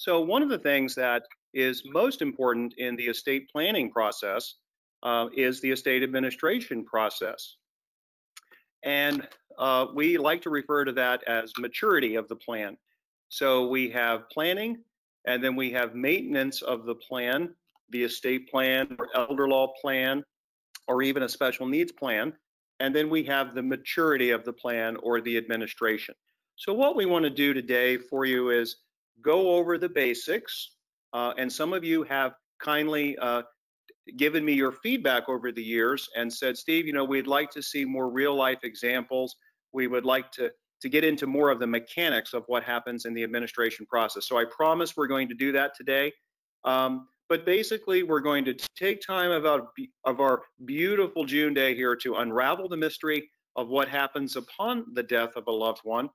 So one of the things that is most important in the estate planning process uh, is the estate administration process. And uh, we like to refer to that as maturity of the plan. So we have planning, and then we have maintenance of the plan, the estate plan or elder law plan, or even a special needs plan. And then we have the maturity of the plan or the administration. So what we want to do today for you is go over the basics. Uh, and some of you have kindly uh, given me your feedback over the years and said, Steve, you know, we'd like to see more real life examples. We would like to to get into more of the mechanics of what happens in the administration process. So I promise we're going to do that today. Um, but basically, we're going to take time of our, of our beautiful June day here to unravel the mystery of what happens upon the death of a loved one.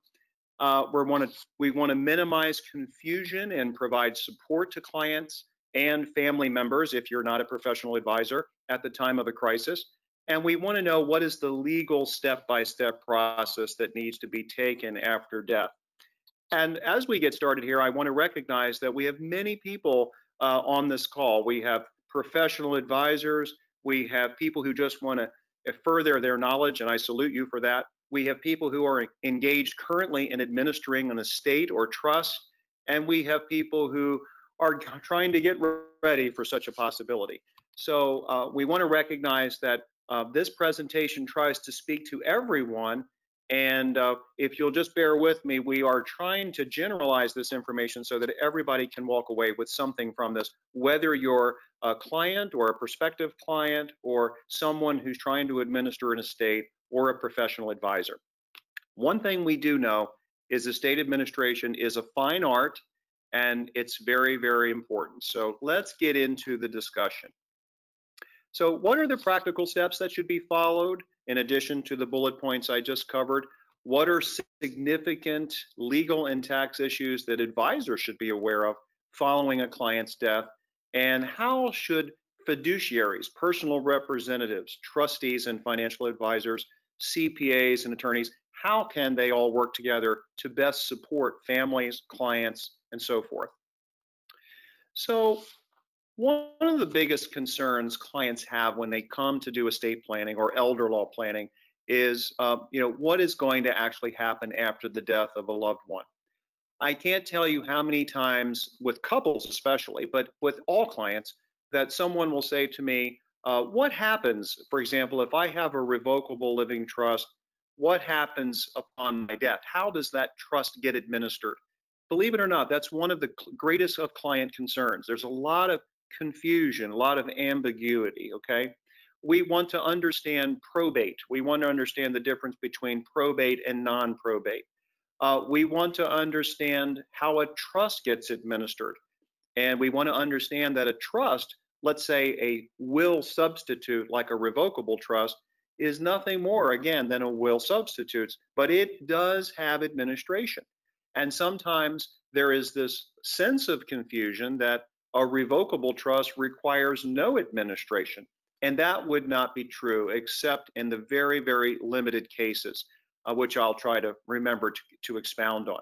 Uh, we want to we want to minimize confusion and provide support to clients and family members if you're not a professional advisor at the time of a crisis. And we want to know what is the legal step by step process that needs to be taken after death. And as we get started here, I want to recognize that we have many people uh, on this call. We have professional advisors, we have people who just want to further their knowledge, and I salute you for that. We have people who are engaged currently in administering an estate or trust, and we have people who are trying to get ready for such a possibility. So uh, we want to recognize that uh, this presentation tries to speak to everyone. And uh, if you'll just bear with me, we are trying to generalize this information so that everybody can walk away with something from this, whether you're a client or a prospective client or someone who's trying to administer an estate or a professional advisor. One thing we do know is the estate administration is a fine art and it's very, very important. So let's get into the discussion. So what are the practical steps that should be followed in addition to the bullet points I just covered? What are significant legal and tax issues that advisors should be aware of following a client's death? And how should fiduciaries, personal representatives, trustees and financial advisors, CPAs and attorneys, how can they all work together to best support families, clients, and so forth? So one of the biggest concerns clients have when they come to do estate planning or elder law planning is, uh, you know, what is going to actually happen after the death of a loved one. I can't tell you how many times, with couples especially, but with all clients, that someone will say to me, uh, What happens, for example, if I have a revocable living trust? What happens upon my death? How does that trust get administered? Believe it or not, that's one of the greatest of client concerns. There's a lot of confusion, a lot of ambiguity, okay? We want to understand probate. We want to understand the difference between probate and non probate. Uh, we want to understand how a trust gets administered. And we want to understand that a trust, let's say a will substitute like a revocable trust, is nothing more, again, than a will substitutes, but it does have administration. And sometimes there is this sense of confusion that a revocable trust requires no administration. And that would not be true except in the very, very limited cases, uh, which I'll try to remember to, to expound on.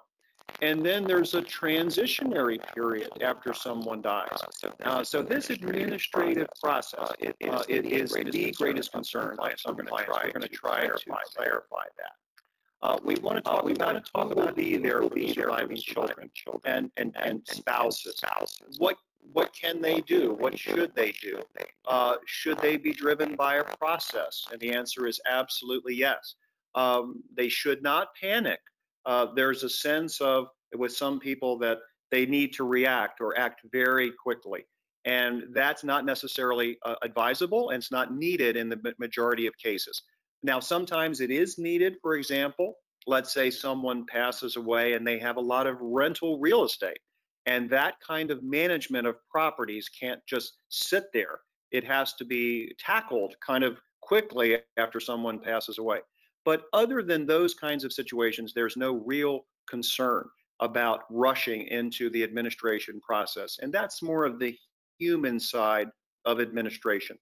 And then there's a transitionary period after someone dies. Uh, so this administrative process it is, uh, it is the greatest concern. So we're going to try, going to try to clarify that. Uh, we want to talk. we want to talk about the their surviving children, children, and and and spouses. Spouses. What what can they do? What should they do? Uh, should they be driven by a process? And the answer is absolutely yes. Um, they should not panic. Uh, there's a sense of, with some people, that they need to react or act very quickly. And that's not necessarily uh, advisable and it's not needed in the majority of cases. Now, sometimes it is needed. For example, let's say someone passes away and they have a lot of rental real estate and that kind of management of properties can't just sit there. It has to be tackled kind of quickly after someone passes away. But other than those kinds of situations, there's no real concern about rushing into the administration process. And that's more of the human side of administration.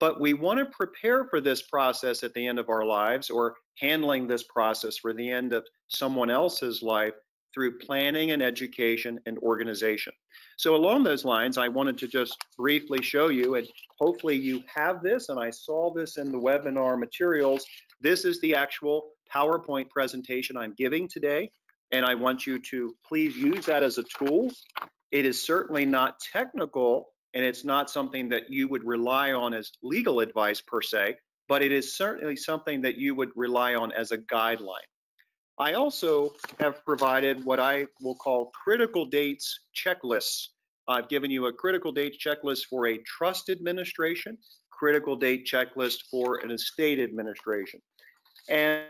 But we want to prepare for this process at the end of our lives or handling this process for the end of someone else's life through planning and education and organization. So along those lines, I wanted to just briefly show you, and hopefully you have this, and I saw this in the webinar materials. This is the actual PowerPoint presentation I'm giving today, and I want you to please use that as a tool. It is certainly not technical, and it's not something that you would rely on as legal advice per se, but it is certainly something that you would rely on as a guideline. I also have provided what I will call critical dates checklists. I've given you a critical date checklist for a trust administration, critical date checklist for an estate administration. And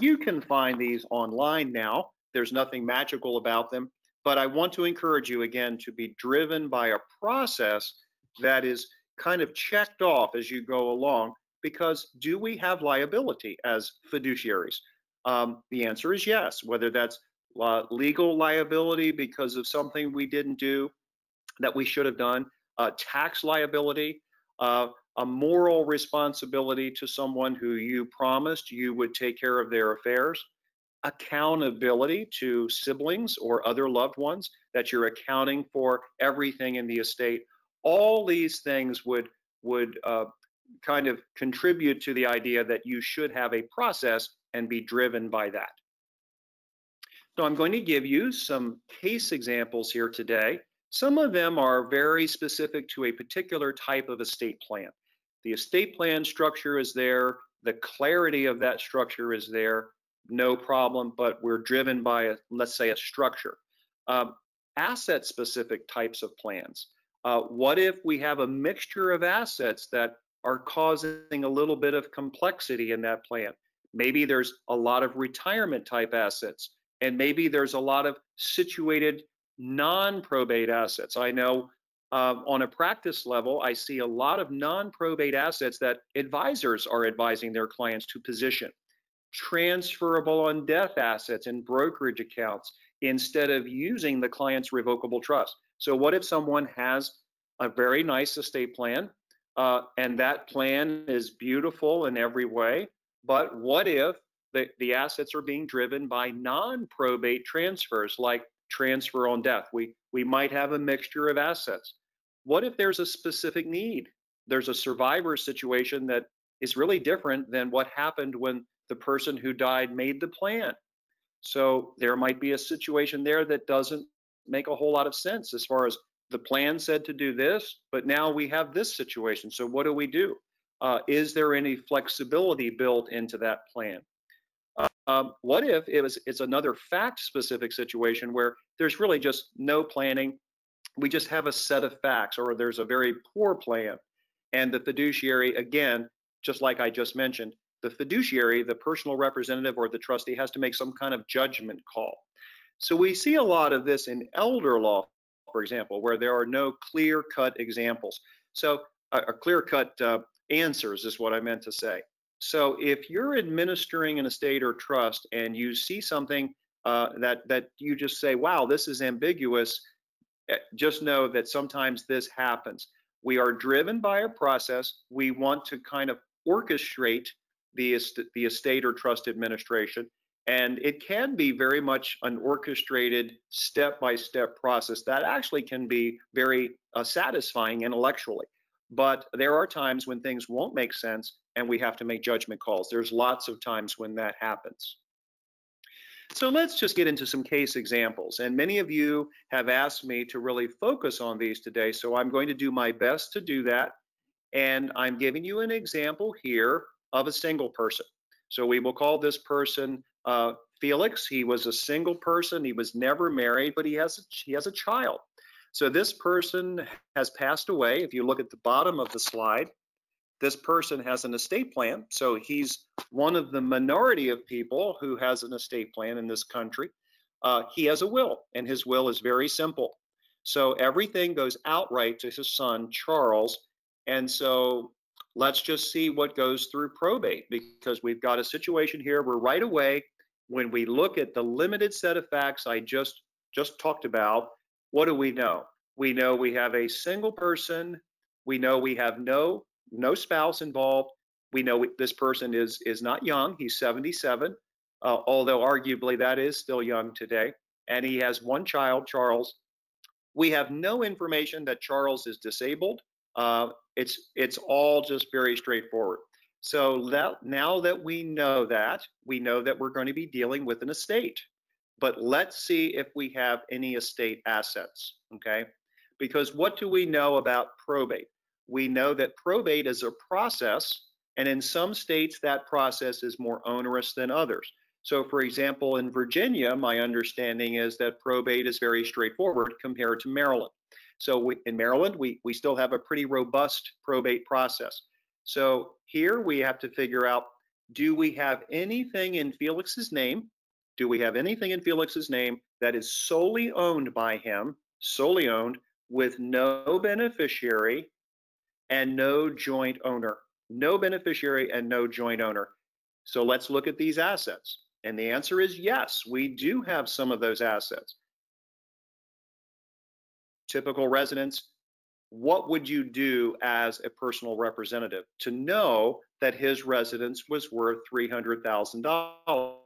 you can find these online now. There's nothing magical about them, but I want to encourage you again to be driven by a process that is kind of checked off as you go along because do we have liability as fiduciaries? Um, the answer is yes, whether that's legal liability because of something we didn't do that we should have done, uh, tax liability, uh, a moral responsibility to someone who you promised you would take care of their affairs, accountability to siblings or other loved ones that you're accounting for everything in the estate. All these things would would uh, kind of contribute to the idea that you should have a process and be driven by that. So I'm going to give you some case examples here today. Some of them are very specific to a particular type of estate plan. The estate plan structure is there, the clarity of that structure is there, no problem, but we're driven by, a, let's say, a structure. Um, asset specific types of plans. Uh, what if we have a mixture of assets that are causing a little bit of complexity in that plan? Maybe there's a lot of retirement type assets, and maybe there's a lot of situated non probate assets. I know um, on a practice level, I see a lot of non probate assets that advisors are advising their clients to position. Transferable on death assets and brokerage accounts instead of using the client's revocable trust. So, what if someone has a very nice estate plan uh, and that plan is beautiful in every way? But what if the, the assets are being driven by non-probate transfers like transfer on death? We, we might have a mixture of assets. What if there's a specific need? There's a survivor situation that is really different than what happened when the person who died made the plan. So there might be a situation there that doesn't make a whole lot of sense as far as the plan said to do this, but now we have this situation. So what do we do? Uh, is there any flexibility built into that plan? Uh, um, what if it was it's another fact specific situation where there's really just no planning we just have a set of facts or there's a very poor plan and the fiduciary again just like i just mentioned the fiduciary the personal representative or the trustee has to make some kind of judgment call so we see a lot of this in elder law for example where there are no clear cut examples so a, a clear cut uh, answers is what I meant to say. So if you're administering an estate or trust and you see something uh, that that you just say, "Wow, this is ambiguous," eh, just know that sometimes this happens. We are driven by a process. We want to kind of orchestrate the the estate or trust administration, and it can be very much an orchestrated step-by-step process that actually can be very uh, satisfying intellectually. But there are times when things won't make sense and we have to make judgment calls. There's lots of times when that happens. So let's just get into some case examples. And many of you have asked me to really focus on these today. So I'm going to do my best to do that. And I'm giving you an example here of a single person. So we will call this person uh, Felix. He was a single person. He was never married, but he has a, he has a child. So this person has passed away. If you look at the bottom of the slide, this person has an estate plan. So he's one of the minority of people who has an estate plan in this country. Uh, he has a will, and his will is very simple. So everything goes outright to his son, Charles. And so let's just see what goes through probate because we've got a situation here where right away, when we look at the limited set of facts I just just talked about, what do we know? We know we have a single person. We know we have no no spouse involved. We know we, this person is is not young. He's 77, uh, although arguably that is still young today. and he has one child, Charles. We have no information that Charles is disabled. Uh, it's it's all just very straightforward. So that, now that we know that, we know that we're going to be dealing with an estate. But let's see if we have any estate assets. Okay, because what do we know about probate? We know that probate is a process, and in some states, that process is more onerous than others. So, for example, in Virginia, my understanding is that probate is very straightforward compared to Maryland. So, we, in Maryland, we, we still have a pretty robust probate process. So, here we have to figure out do we have anything in Felix's name? Do we have anything in Felix's name that is solely owned by him, solely owned, with no beneficiary and no joint owner? No beneficiary and no joint owner. So let's look at these assets. And the answer is yes, we do have some of those assets. Typical residence, what would you do as a personal representative to know that his residence was worth $300,000?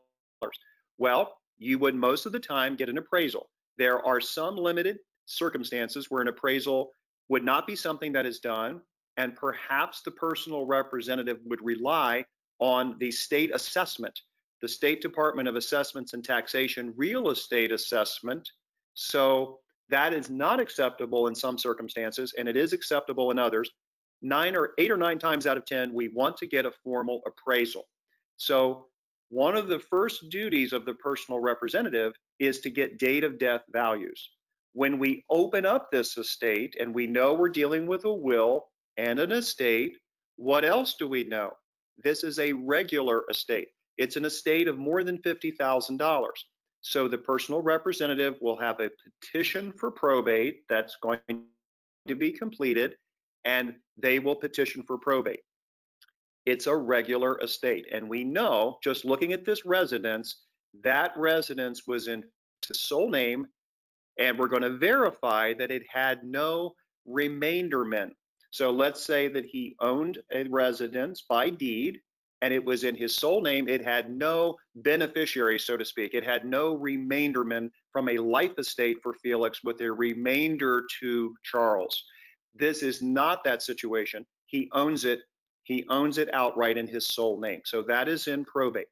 Well, you would most of the time get an appraisal. There are some limited circumstances where an appraisal would not be something that is done, and perhaps the personal representative would rely on the state assessment the State Department of Assessments and Taxation real estate assessment. So that is not acceptable in some circumstances, and it is acceptable in others. Nine or eight or nine times out of 10, we want to get a formal appraisal. So one of the first duties of the personal representative is to get date of death values. When we open up this estate and we know we're dealing with a will and an estate, what else do we know? This is a regular estate. It's an estate of more than $50,000. So the personal representative will have a petition for probate that's going to be completed, and they will petition for probate. It's a regular estate. And we know, just looking at this residence, that residence was in sole name, and we're going to verify that it had no remainderment. So let's say that he owned a residence by deed and it was in his sole name. It had no beneficiary, so to speak. It had no remainderment from a life estate for Felix with a remainder to Charles. This is not that situation. He owns it. He owns it outright in his sole name. So that is in probate.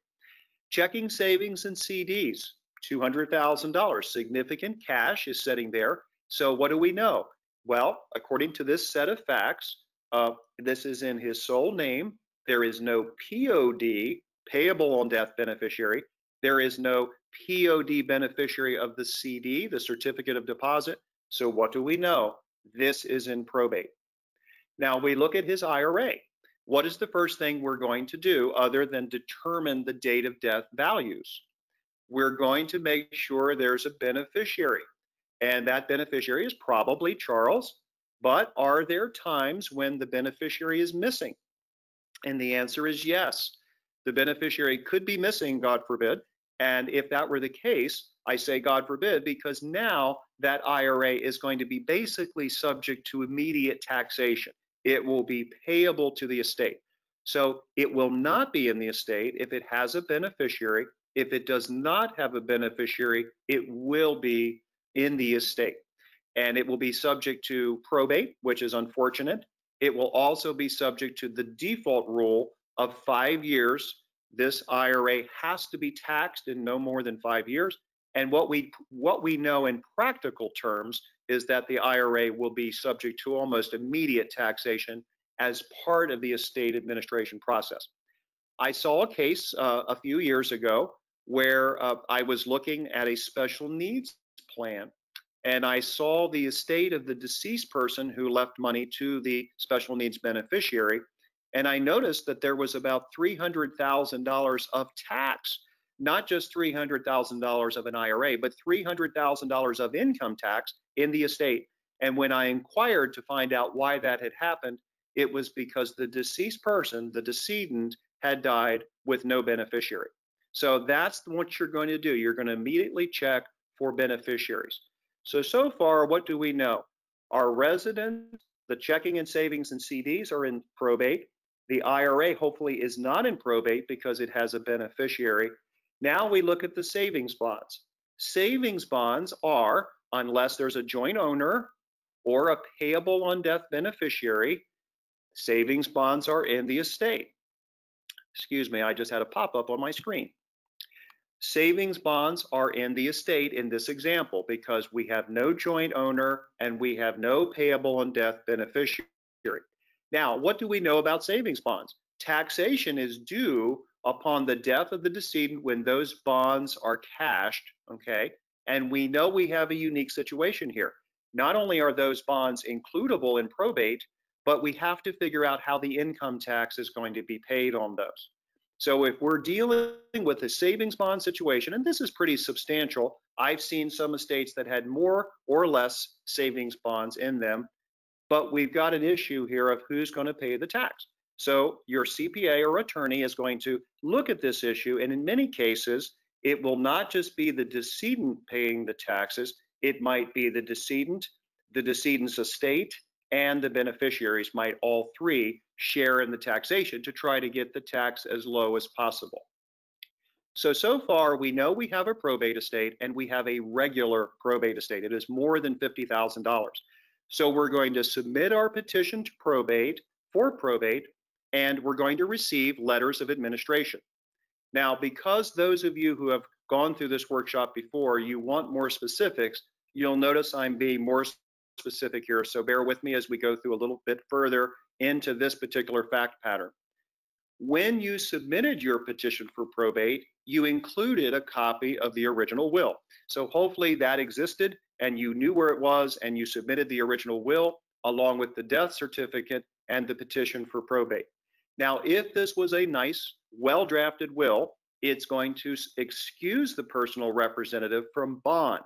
Checking savings and CDs, $200,000. Significant cash is sitting there. So what do we know? Well, according to this set of facts, uh, this is in his sole name. There is no POD, payable on death beneficiary. There is no POD beneficiary of the CD, the certificate of deposit. So what do we know? This is in probate. Now we look at his IRA. What is the first thing we're going to do other than determine the date of death values? We're going to make sure there's a beneficiary. And that beneficiary is probably Charles. But are there times when the beneficiary is missing? And the answer is yes. The beneficiary could be missing, God forbid. And if that were the case, I say God forbid, because now that IRA is going to be basically subject to immediate taxation. It will be payable to the estate. So it will not be in the estate if it has a beneficiary. If it does not have a beneficiary, it will be in the estate. And it will be subject to probate, which is unfortunate. It will also be subject to the default rule of five years. This IRA has to be taxed in no more than five years. And what we what we know in practical terms is that the IRA will be subject to almost immediate taxation as part of the estate administration process. I saw a case uh, a few years ago where uh, I was looking at a special needs plan and I saw the estate of the deceased person who left money to the special needs beneficiary. And I noticed that there was about $300,000 of tax, not just $300,000 of an IRA, but $300,000 of income tax in the estate. And when I inquired to find out why that had happened, it was because the deceased person, the decedent, had died with no beneficiary. So that's what you're going to do. You're going to immediately check for beneficiaries. So, so far, what do we know? Our residents, the checking and savings and CDs are in probate. The IRA hopefully is not in probate because it has a beneficiary. Now we look at the savings bonds. Savings bonds are, unless there's a joint owner or a payable on death beneficiary, savings bonds are in the estate. Excuse me, I just had a pop up on my screen. Savings bonds are in the estate in this example because we have no joint owner and we have no payable on death beneficiary. Now, what do we know about savings bonds? Taxation is due upon the death of the decedent when those bonds are cashed, okay? And we know we have a unique situation here. Not only are those bonds includable in probate, but we have to figure out how the income tax is going to be paid on those. So if we're dealing with a savings bond situation, and this is pretty substantial, I've seen some estates that had more or less savings bonds in them, but we've got an issue here of who's going to pay the tax. So your CPA or attorney is going to look at this issue, and in many cases, it will not just be the decedent paying the taxes, it might be the decedent, the decedent's estate, and the beneficiaries might all three share in the taxation to try to get the tax as low as possible. So, so far, we know we have a probate estate and we have a regular probate estate. It is more than $50,000. So we're going to submit our petition to probate for probate and we're going to receive letters of administration. Now, because those of you who have gone through this workshop before, you want more specifics, you'll notice I'm being more specific here. So bear with me as we go through a little bit further into this particular fact pattern. When you submitted your petition for probate, you included a copy of the original will. So hopefully that existed and you knew where it was and you submitted the original will along with the death certificate and the petition for probate. Now, if this was a nice, well drafted will, it's going to excuse the personal representative from bond.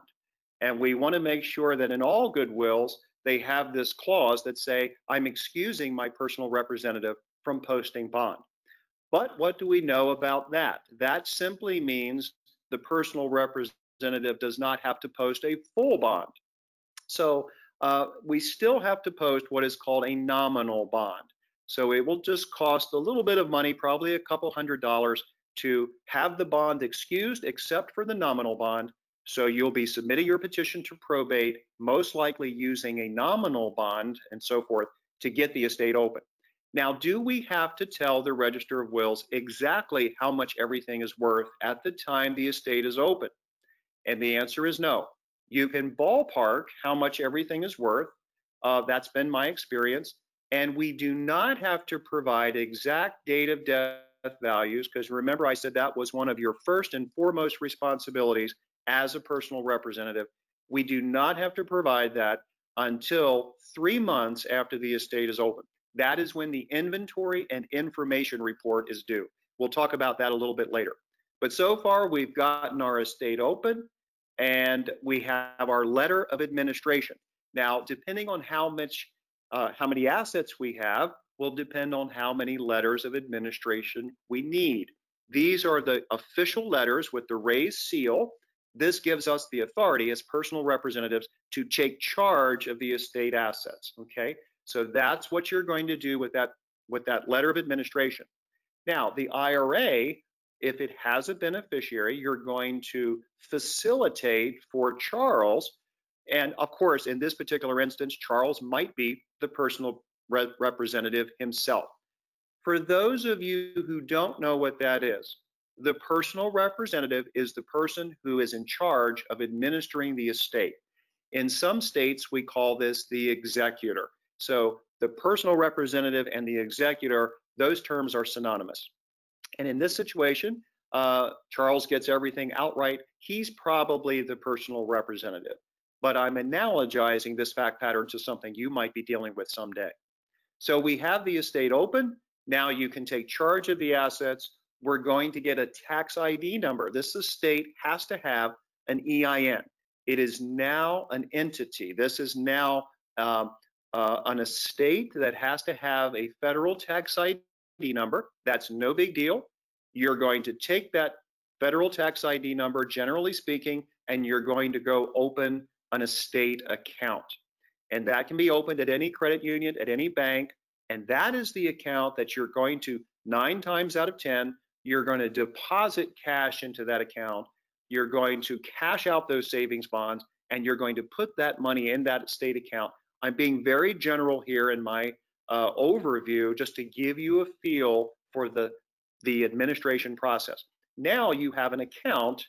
And we want to make sure that in all good wills, they have this clause that say, I'm excusing my personal representative from posting bond. But what do we know about that? That simply means the personal representative does not have to post a full bond. So uh, we still have to post what is called a nominal bond. So it will just cost a little bit of money, probably a couple hundred dollars, to have the bond excused except for the nominal bond. So you'll be submitting your petition to probate, most likely using a nominal bond and so forth to get the estate open. Now, do we have to tell the Register of Wills exactly how much everything is worth at the time the estate is open? And the answer is no. You can ballpark how much everything is worth. Uh, that's been my experience. And we do not have to provide exact date of death values because remember, I said that was one of your first and foremost responsibilities as a personal representative. We do not have to provide that until three months after the estate is open. That is when the inventory and information report is due. We'll talk about that a little bit later. But so far, we've gotten our estate open and we have our letter of administration. Now, depending on how much, uh, how many assets we have, will depend on how many letters of administration we need. These are the official letters with the raised seal. This gives us the authority as personal representatives to take charge of the estate assets. Okay, so that's what you're going to do with that with that letter of administration. Now, the IRA, if it has a beneficiary, you're going to facilitate for Charles. And of course, in this particular instance, Charles might be the personal re representative himself. For those of you who don't know what that is, the personal representative is the person who is in charge of administering the estate. In some states, we call this the executor. So the personal representative and the executor, those terms are synonymous. And in this situation, uh, Charles gets everything outright. He's probably the personal representative. But I'm analogizing this fact pattern to something you might be dealing with someday. So we have the estate open. Now you can take charge of the assets. We're going to get a tax ID number. This estate has to have an EIN. It is now an entity. This is now um, uh, an estate that has to have a federal tax ID number. That's no big deal. You're going to take that federal tax ID number, generally speaking, and you're going to go open an estate account. And that can be opened at any credit union, at any bank. And that is the account that you're going to, nine times out of 10, you're going to deposit cash into that account you're going to cash out those savings bonds and you're going to put that money in that estate account. I'm being very general here in my uh, overview just to give you a feel for the, the administration process. Now you have an account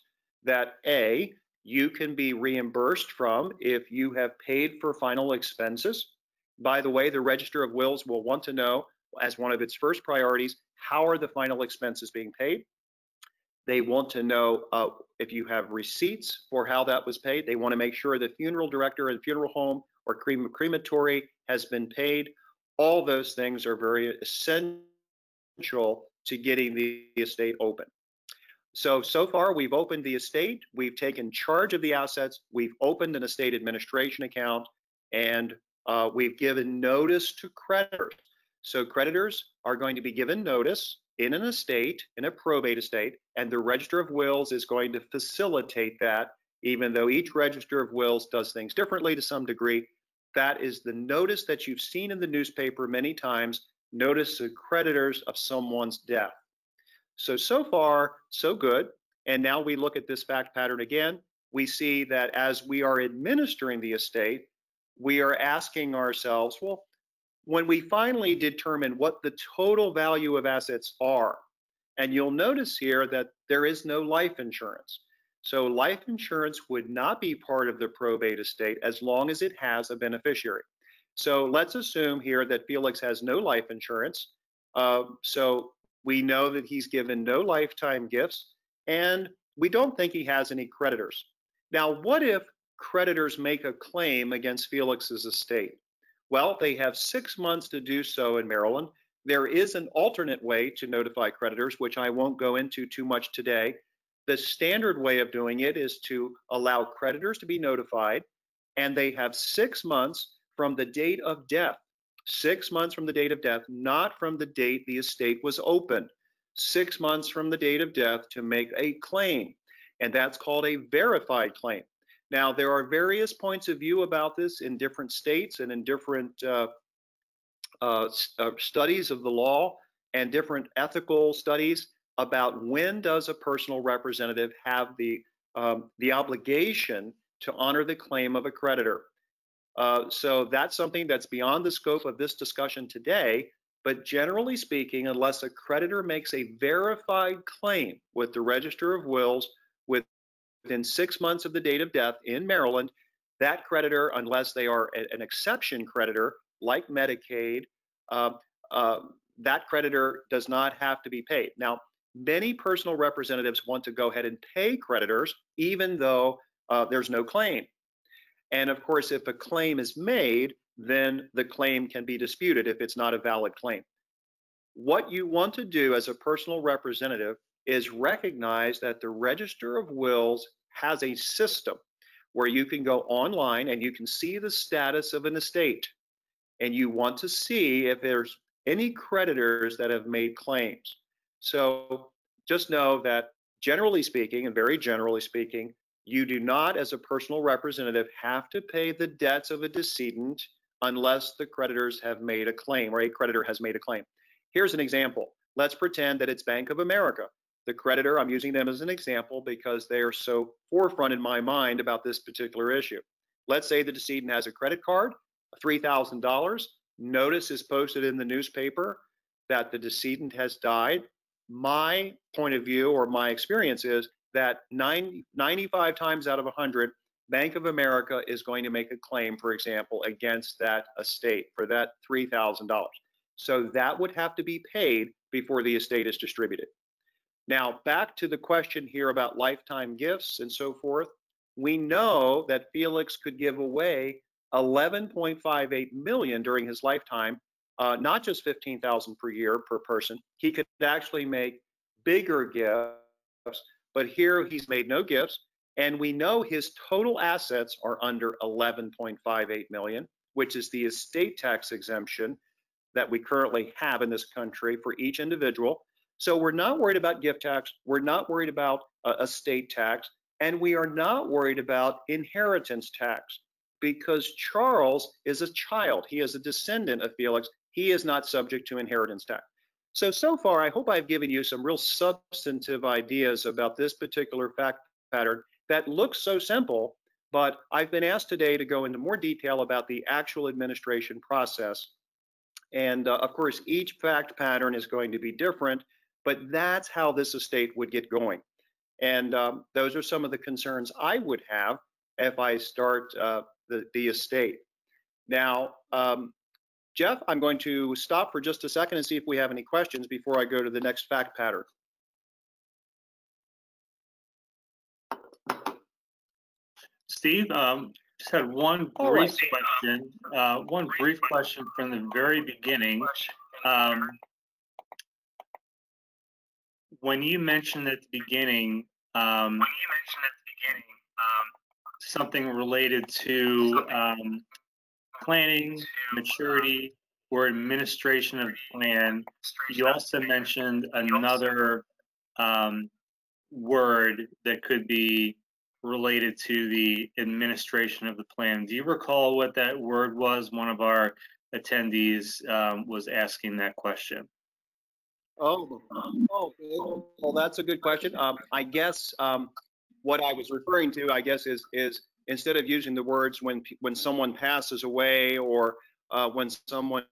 that A, you can be reimbursed from if you have paid for final expenses. By the way, the Register of Wills will want to know as one of its first priorities, how are the final expenses being paid? They want to know uh, if you have receipts for how that was paid. They want to make sure the funeral director and funeral home or crem crematory has been paid. All those things are very essential to getting the estate open. So, so far we've opened the estate, we've taken charge of the assets, we've opened an estate administration account, and uh, we've given notice to creditors. So creditors are going to be given notice in an estate, in a probate estate, and the Register of Wills is going to facilitate that, even though each Register of Wills does things differently to some degree. That is the notice that you've seen in the newspaper many times, notice to creditors of someone's death. So, so far, so good. And now we look at this fact pattern again. We see that as we are administering the estate, we are asking ourselves, well, when we finally determine what the total value of assets are, and you'll notice here that there is no life insurance. So life insurance would not be part of the probate estate as long as it has a beneficiary. So let's assume here that Felix has no life insurance. Uh, so we know that he's given no lifetime gifts, and we don't think he has any creditors. Now, what if creditors make a claim against Felix's estate? Well, they have six months to do so in Maryland. There is an alternate way to notify creditors, which I won't go into too much today. The standard way of doing it is to allow creditors to be notified, and they have six months from the date of death. Six months from the date of death, not from the date the estate was opened. Six months from the date of death to make a claim, and that's called a verified claim. Now, there are various points of view about this in different states and in different uh, uh, uh, studies of the law and different ethical studies about when does a personal representative have the um, the obligation to honor the claim of a creditor. Uh, so that's something that's beyond the scope of this discussion today. But generally speaking, unless a creditor makes a verified claim with the Register of Wills within six months of the date of death in Maryland, that creditor, unless they are a, an exception creditor like Medicaid, uh, uh, that creditor does not have to be paid. Now, many personal representatives want to go ahead and pay creditors even though uh, there's no claim. And of course, if a claim is made, then the claim can be disputed if it's not a valid claim. What you want to do as a personal representative is recognize that the Register of Wills has a system where you can go online and you can see the status of an estate and you want to see if there's any creditors that have made claims. So just know that generally speaking, and very generally speaking, you do not, as a personal representative, have to pay the debts of a decedent unless the creditors have made a claim or a creditor has made a claim. Here's an example. Let's pretend that it's Bank of America the creditor, I'm using them as an example because they are so forefront in my mind about this particular issue. Let's say the decedent has a credit card, $3,000. Notice is posted in the newspaper that the decedent has died. My point of view or my experience is that 90, 95 times out of 100, Bank of America is going to make a claim, for example, against that estate for that $3,000. So that would have to be paid before the estate is distributed. Now, back to the question here about lifetime gifts and so forth. We know that Felix could give away 11.58 million during his lifetime, uh, not just 15,000 per year per person. He could actually make bigger gifts, but here he's made no gifts. And we know his total assets are under 11.58 million, which is the estate tax exemption that we currently have in this country for each individual. So we're not worried about gift tax. We're not worried about uh, estate tax. And we are not worried about inheritance tax because Charles is a child. He is a descendant of Felix. He is not subject to inheritance tax. So, so far, I hope I've given you some real substantive ideas about this particular fact pattern that looks so simple, but I've been asked today to go into more detail about the actual administration process. And uh, of course, each fact pattern is going to be different, but that's how this estate would get going. And um, those are some of the concerns I would have if I start uh, the, the estate. Now, um, Jeff, I'm going to stop for just a second and see if we have any questions before I go to the next fact pattern. Steve, um, just had one brief right. question. Uh, one brief question from the very beginning. Um, when you mentioned at the beginning, um, something related to um, planning, maturity, or administration of plan, you also mentioned another um, word that could be related to the administration of the plan. Do you recall what that word was? One of our attendees um, was asking that question. Oh, oh, well, that's a good question. Um, I guess um, what I was referring to, I guess, is is instead of using the words when when someone passes away or uh, when someone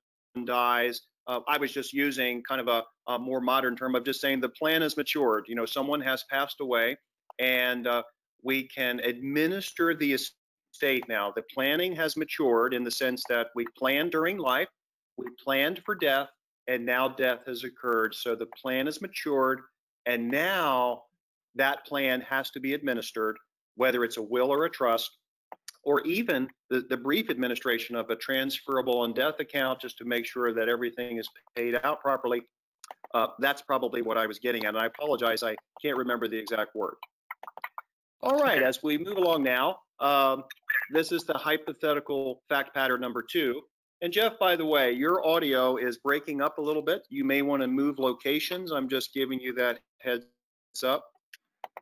dies, uh, I was just using kind of a, a more modern term of just saying the plan has matured. You know, someone has passed away, and uh, we can administer the estate now. The planning has matured in the sense that we planned during life, we planned for death, and now death has occurred. So the plan has matured, and now that plan has to be administered, whether it's a will or a trust, or even the, the brief administration of a transferable and death account just to make sure that everything is paid out properly. Uh, that's probably what I was getting at. And I apologize, I can't remember the exact word. All right, as we move along now, um, this is the hypothetical fact pattern number two. And Jeff, by the way, your audio is breaking up a little bit. You may want to move locations. I'm just giving you that heads up.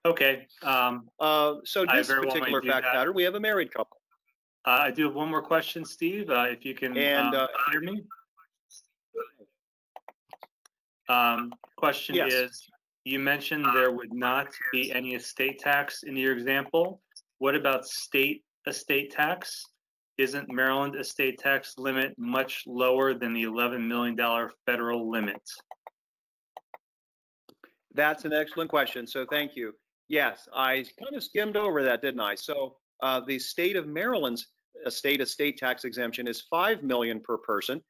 Okay, um, Uh, so this particular fact that. pattern, we have a married couple. uh, I do have one more question, Steve, uh, if you can And, um, uh, hear me. Um, question Yes. is, you mentioned there would not be any estate tax in your example. What about state estate tax? Isn't Maryland estate tax limit much lower than the $11 million federal limit? That's an excellent question. So thank you. Yes, I kind of skimmed over that, didn't I? So uh, the state of Maryland's estate estate tax exemption is five million per person,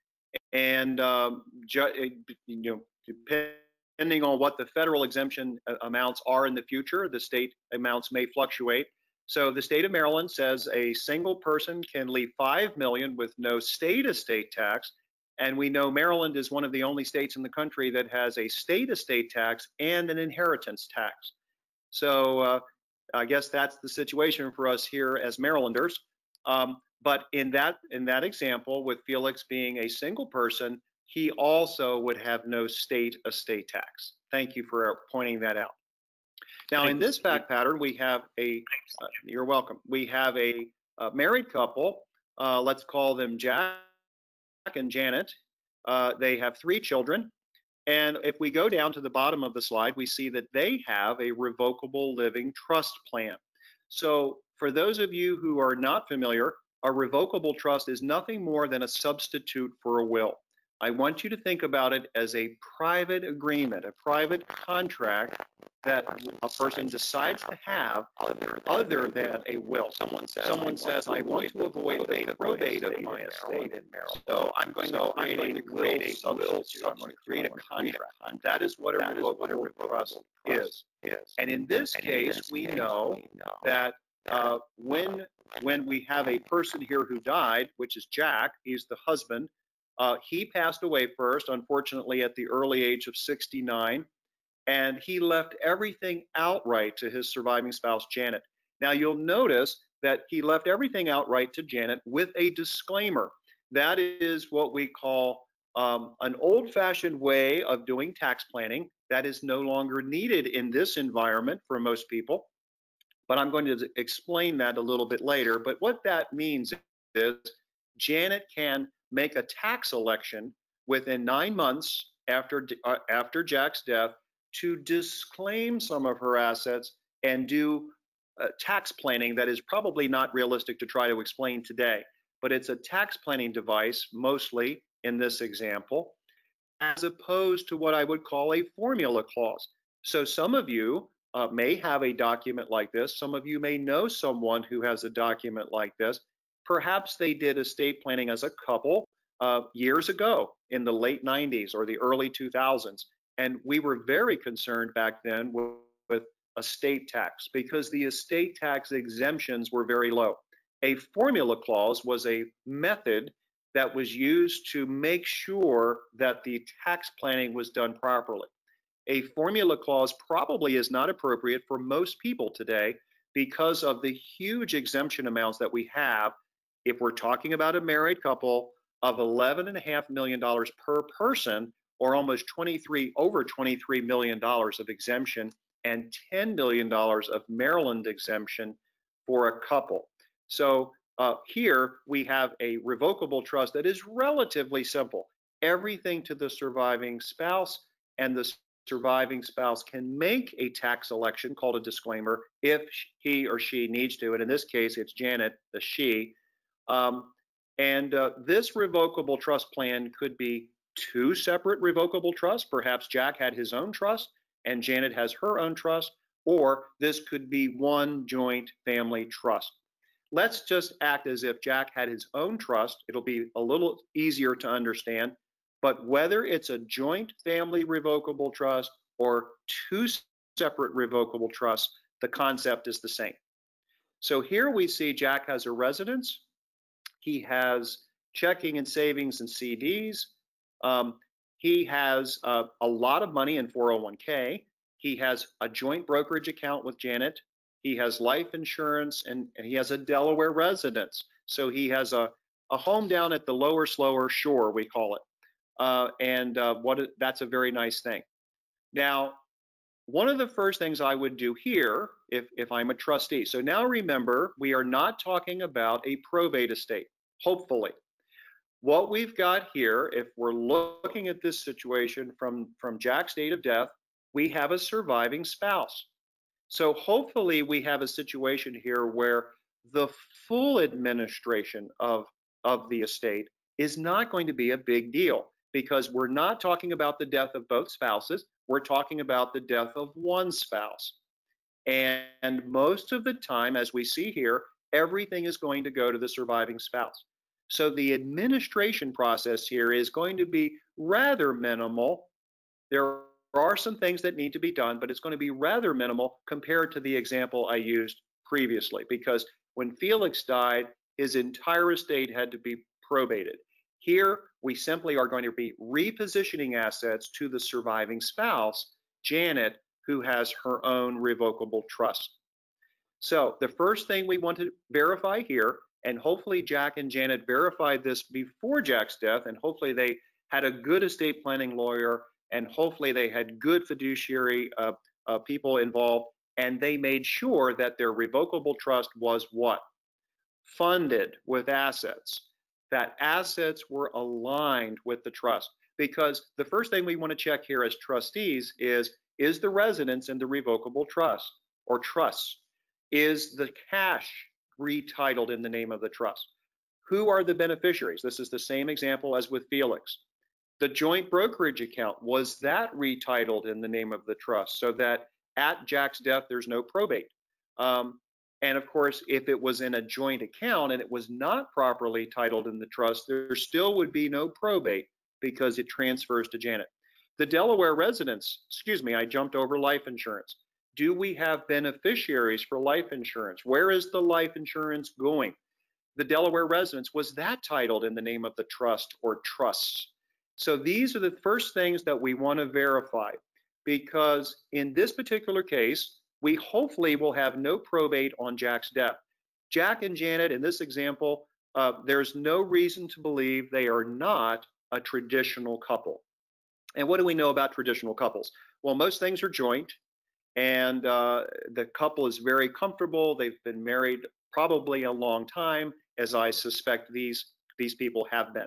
and um, ju- you know depending on what the federal exemption uh, amounts are in the future, the state amounts may fluctuate. So the state of Maryland says a single person can leave five million with no state estate tax, and we know Maryland is one of the only states in the country that has a state estate tax and an inheritance tax. So uh, I guess that's the situation for us here as Marylanders. Um, but in that in that example, with Felix being a single person, he also would have no state estate tax. Thank you for pointing that out. Now, in this fact pattern, we have a. Uh, you're welcome. We have a, uh married couple. Uh, let's call them Jack and Janet. Uh, they have three children. And if we go down to the bottom of the slide, we see that they have a revocable living trust plan. So, for those of you who are not familiar, a revocable trust is nothing more than a substitute for a will. I want you to think about it as a private agreement, a private contract that a person decides to have other than a will. Someone says, Someone says, I want to avoid the probate of my estate. In Maryland. So I'm going to create a create a substitute. I'm going to create a contract. That is what a revocable trust is. Is. And in this case, we know that uh, when when we have a person here who died, which is Jack, he's the husband. Uh, he passed away first, unfortunately, at the early age of 69, and he left everything outright to his surviving spouse, Janet. Now, you'll notice that he left everything outright to Janet with a disclaimer. That is what we call um, an old fashioned way of doing tax planning that is no longer needed in this environment for most people. But I'm going to explain that a little bit later. But what that means is Janet can make a tax election within nine months after, uh, after Jack's death to disclaim some of her assets and do uh, tax planning that is probably not realistic to try to explain today, but it's a tax planning device mostly in this example, as opposed to what I would call a formula clause. So some of you uh, may have a document like this. Some of you may know someone who has a document like this. Perhaps they did estate planning as a couple uh, years ago in the late 90s or the early 2000s. And we were very concerned back then with, with estate tax because the estate tax exemptions were very low. A formula clause was a method that was used to make sure that the tax planning was done properly. A formula clause probably is not appropriate for most people today because of the huge exemption amounts that we have if we're talking about a married couple of $11.5 million per person or almost 23 over 23 million dollars of exemption and 10 million dollars of Maryland exemption for a couple. So uh, here we have a revocable trust that is relatively simple. Everything to the surviving spouse, and the surviving spouse can make a tax election called a disclaimer if he or she needs to. And in this case, it's Janet, the she. Um, and uh, this revocable trust plan could be two separate revocable trusts. Perhaps Jack had his own trust and Janet has her own trust, or this could be one joint family trust. Let's just act as if Jack had his own trust. It'll be a little easier to understand. But whether it's a joint family revocable trust or two separate revocable trusts, the concept is the same. So here we see Jack has a residence. He has checking and savings and CDs. Um, he has uh, a lot of money in 401k. He has a joint brokerage account with Janet. He has life insurance and, and he has a Delaware residence. So he has a, a home down at the lower, slower shore, we call it. Uh, and uh, what that's a very nice thing. Now, one of the first things I would do here, if, if I'm a trustee, so now remember, we are not talking about a probate estate, hopefully. What we've got here, if we're looking at this situation from, from Jack's date of death, we have a surviving spouse. So hopefully we have a situation here where the full administration of, of the estate is not going to be a big deal because we're not talking about the death of both spouses. We're talking about the death of one spouse. And, and most of the time, as we see here, everything is going to go to the surviving spouse. So the administration process here is going to be rather minimal. There are some things that need to be done, but it's going to be rather minimal compared to the example I used previously. Because when Felix died, his entire estate had to be probated. Here, we simply are going to be repositioning assets to the surviving spouse, Janet, who has her own revocable trust. So the first thing we want to verify here and hopefully, Jack and Janet verified this before Jack's death, and hopefully, they had a good estate planning lawyer, and hopefully, they had good fiduciary uh, uh, people involved, and they made sure that their revocable trust was what? Funded with assets, that assets were aligned with the trust. Because the first thing we want to check here as trustees is is the residence in the revocable trust or trusts? Is the cash retitled in the name of the trust. Who are the beneficiaries? This is the same example as with Felix. The joint brokerage account, was that retitled in the name of the trust so that at Jack's death, there's no probate? Um, and of course, if it was in a joint account and it was not properly titled in the trust, there still would be no probate because it transfers to Janet. The Delaware residence, excuse me, I jumped over life insurance. Do we have beneficiaries for life insurance? Where is the life insurance going? The Delaware residence, was that titled in the name of the trust or trusts? So these are the first things that we want to verify because in this particular case, we hopefully will have no probate on Jack's death. Jack and Janet, in this example, uh, there's no reason to believe they are not a traditional couple. And what do we know about traditional couples? Well, most things are joint and uh, the couple is very comfortable. They've been married probably a long time, as I suspect these these people have been.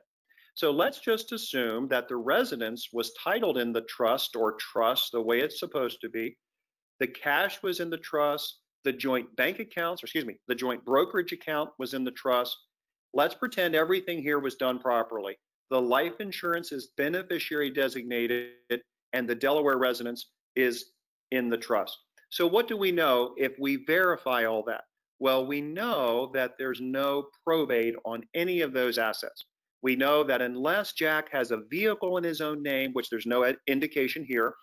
So let's just assume that the residence was titled in the trust or trust the way it's supposed to be. The cash was in the trust. the joint bank accounts, or excuse me, the joint brokerage account was in the trust. Let's pretend everything here was done properly. The life insurance is beneficiary designated and the Delaware residence is in the trust. So what do we know if we verify all that? Well, we know that there's no probate on any of those assets. We know that unless Jack has a vehicle in his own name, which there's no indication here,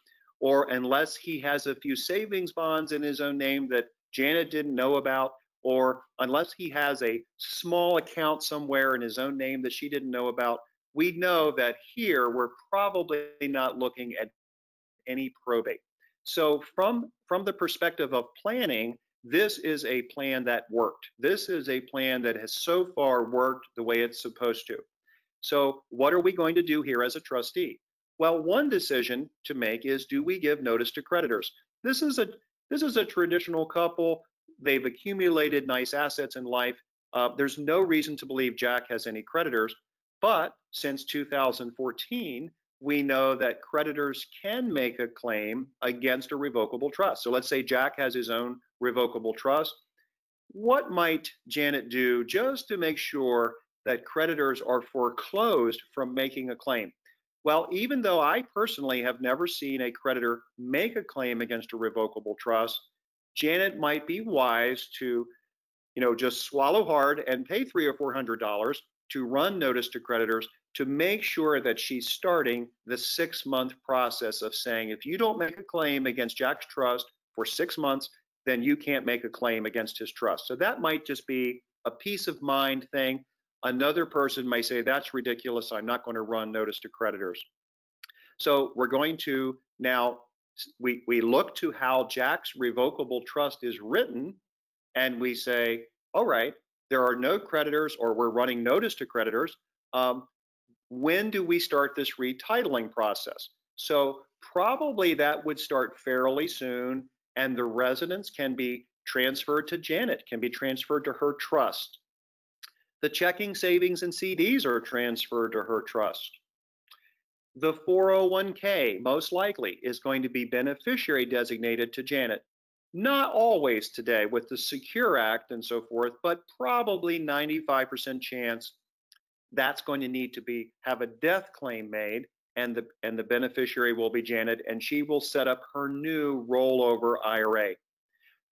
or unless he has a few savings bonds in his own name that Janet didn't know about, or unless he has a small account somewhere in his own name that she didn't know about, we know that here we're probably not looking at any probate. So from, from the perspective of planning, this is a plan that worked. This is a plan that has so far worked the way it's supposed to. So what are we going to do here as a trustee? Well, one decision to make is do we give notice to creditors? This is a this is a traditional couple. They've accumulated nice assets in life. Uh, there's no reason to believe Jack has any creditors. But since 2014, we know that creditors can make a claim against a revocable trust. So let's say Jack has his own revocable trust. What might Janet do just to make sure that creditors are foreclosed from making a claim? Well, even though I personally have never seen a creditor make a claim against a revocable trust, Janet might be wise to, you know, just swallow hard and pay three or four hundred dollars to run notice to creditors to make sure that she's starting the six month process of saying, if you don't make a claim against Jack's trust for six months, then you can't make a claim against his trust. So that might just be a peace of mind thing. Another person may say, that's ridiculous. I'm not going to run notice to creditors. So we're going to now, we, we look to how Jack's revocable trust is written, and we say, all right, there are no creditors, or we're running notice to creditors. Um, when do we start this retitling process? So probably that would start fairly soon and the residence can be transferred to Janet, can be transferred to her trust. The checking, savings, and CDs are transferred to her trust. The 401k, most likely, is going to be beneficiary designated to Janet. Not always today with the Secure Act and so forth, but probably 95% chance that's going to need to be have a death claim made and the and the beneficiary will be Janet and she will set up her new rollover IRA.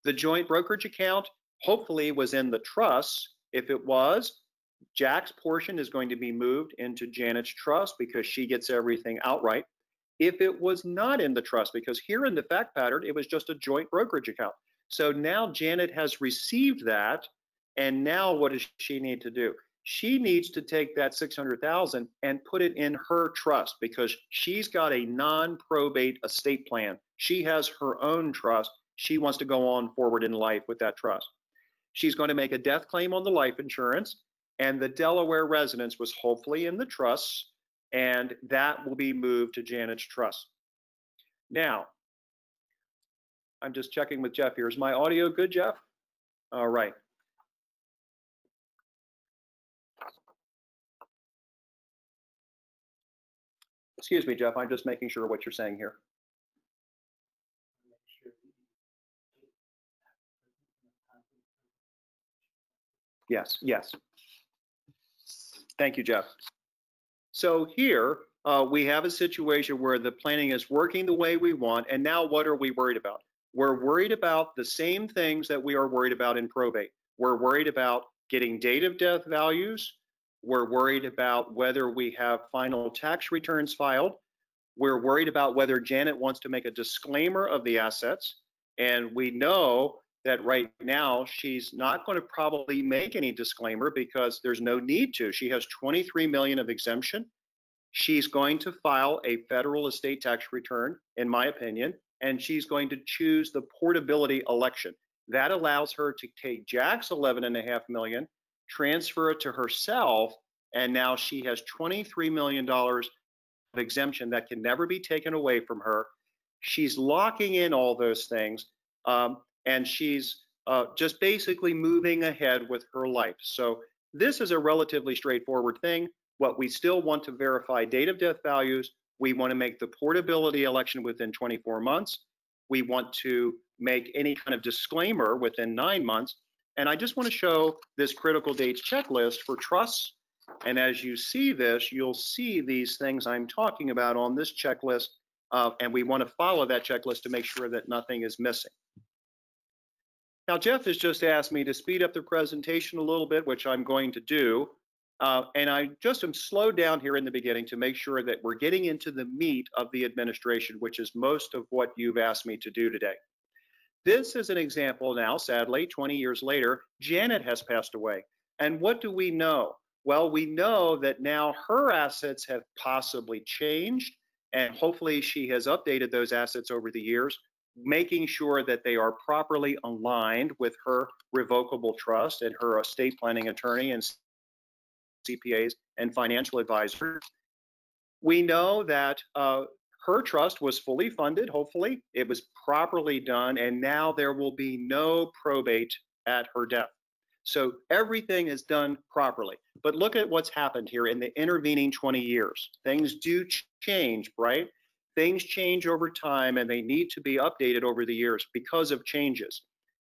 The joint brokerage account hopefully was in the trust. If it was, Jack's portion is going to be moved into Janet's trust because she gets everything outright. If it was not in the trust, because here in the fact pattern, it was just a joint brokerage account. So now Janet has received that, and now what does she need to do? She needs to take that 600,000 and put it in her trust because she's got a non-probate estate plan. She has her own trust. She wants to go on forward in life with that trust. She's going to make a death claim on the life insurance and the Delaware residence was hopefully in the trust and that will be moved to Janet's trust. Now, I'm just checking with Jeff here. Is my audio good, Jeff? All right. Excuse me, Jeff, I'm just making sure what you're saying here. Yes, yes. Thank you, Jeff. So here uh, we have a situation where the planning is working the way we want, and now what are we worried about? We're worried about the same things that we are worried about in probate. We're worried about getting date of death values. We're worried about whether we have final tax returns filed. We're worried about whether Janet wants to make a disclaimer of the assets. And we know that right now she's not going to probably make any disclaimer because there's no need to. She has 23 million of exemption. She's going to file a federal estate tax return, in my opinion, and she's going to choose the portability election. That allows her to take Jack's 11 and a half million transfer it to herself, and now she has $23 million of exemption that can never be taken away from her. She's locking in all those things, um, and she's uh, just basically moving ahead with her life. So this is a relatively straightforward thing. What we still want to verify date of death values. We want to make the portability election within 24 months. We want to make any kind of disclaimer within nine months. And I just want to show this critical dates checklist for trusts. And as you see this, you'll see these things I'm talking about on this checklist. Uh, and we want to follow that checklist to make sure that nothing is missing. Now, Jeff has just asked me to speed up the presentation a little bit, which I'm going to do. Uh, and I just am slowed down here in the beginning to make sure that we're getting into the meat of the administration, which is most of what you've asked me to do today. This is an example now, sadly, 20 years later, Janet has passed away. And what do we know? Well, we know that now her assets have possibly changed, and hopefully she has updated those assets over the years, making sure that they are properly aligned with her revocable trust and her estate planning attorney and CPAs and financial advisors. We know that uh, her trust was fully funded, hopefully. It was properly done, and now there will be no probate at her death. So everything is done properly. But look at what's happened here in the intervening 20 years. Things do change, right? Things change over time and they need to be updated over the years because of changes.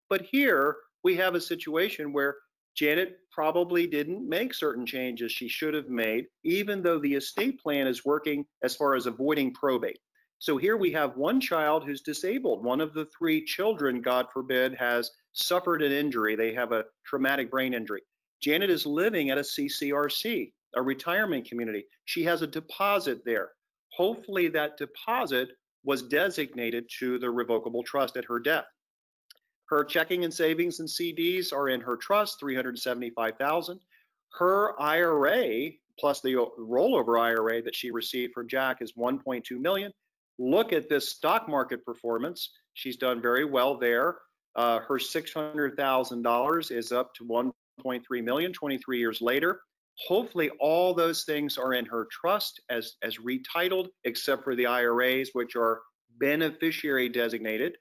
But here we have a situation where Janet probably didn't make certain changes she should have made, even though the estate plan is working as far as avoiding probate. So here we have one child who's disabled. One of the three children, God forbid, has suffered an injury. They have a traumatic brain injury. Janet is living at a CCRC, a retirement community. She has a deposit there. Hopefully, that deposit was designated to the revocable trust at her death. Her checking and savings and CDs are in her trust, 375,000. Her IRA plus the rollover IRA that she received from Jack is 1.2 million. Look at this stock market performance. She's done very well there. Uh, her $600,000 is up to 1.3 million 23 years later. Hopefully, all those things are in her trust as, as retitled, except for the IRAs, which are beneficiary designated.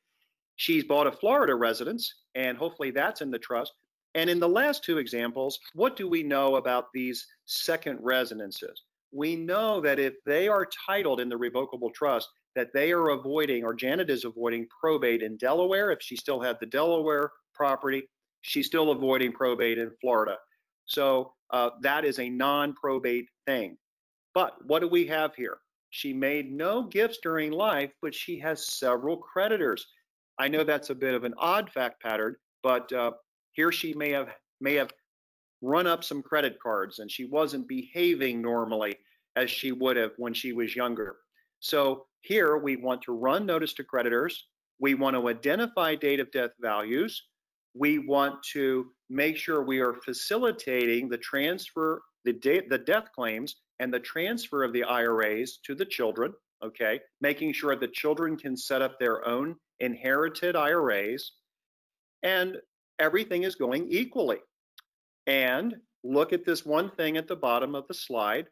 She's bought a Florida residence, and hopefully that's in the trust. And in the last two examples, what do we know about these second residences? We know that if they are titled in the revocable trust, that they are avoiding, or Janet is avoiding probate in Delaware. If she still had the Delaware property, she's still avoiding probate in Florida. So uh, that is a non probate thing. But what do we have here? She made no gifts during life, but she has several creditors. I know that's a bit of an odd fact pattern, but uh, here she may have may have run up some credit cards and she wasn't behaving normally as she would have when she was younger. So here we want to run notice to creditors. We want to identify date of death values. We want to make sure we are facilitating the transfer, the, de- the death claims and the transfer of the IRAs to the children, okay? Making sure the children can set up their own inherited IRAs, and everything is going equally. And look at this one thing at the bottom of the slide.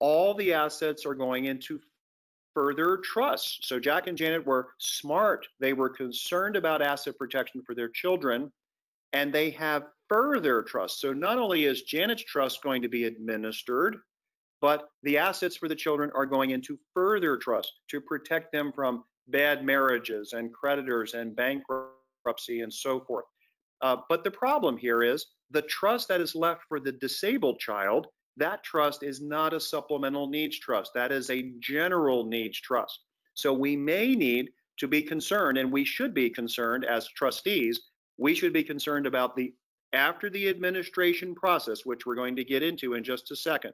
All the assets are going into further trusts. So Jack and Janet were smart. They were concerned about asset protection for their children, and they have further trusts. So not only is Janet's trust going to be administered, but the assets for the children are going into further trust to protect them from bad marriages and creditors and bankruptcy and so forth. Uh, but the problem here is the trust that is left for the disabled child, that trust is not a supplemental needs trust. That is a general needs trust. So we may need to be concerned, and we should be concerned as trustees, we should be concerned about the after the administration process, which we're going to get into in just a second.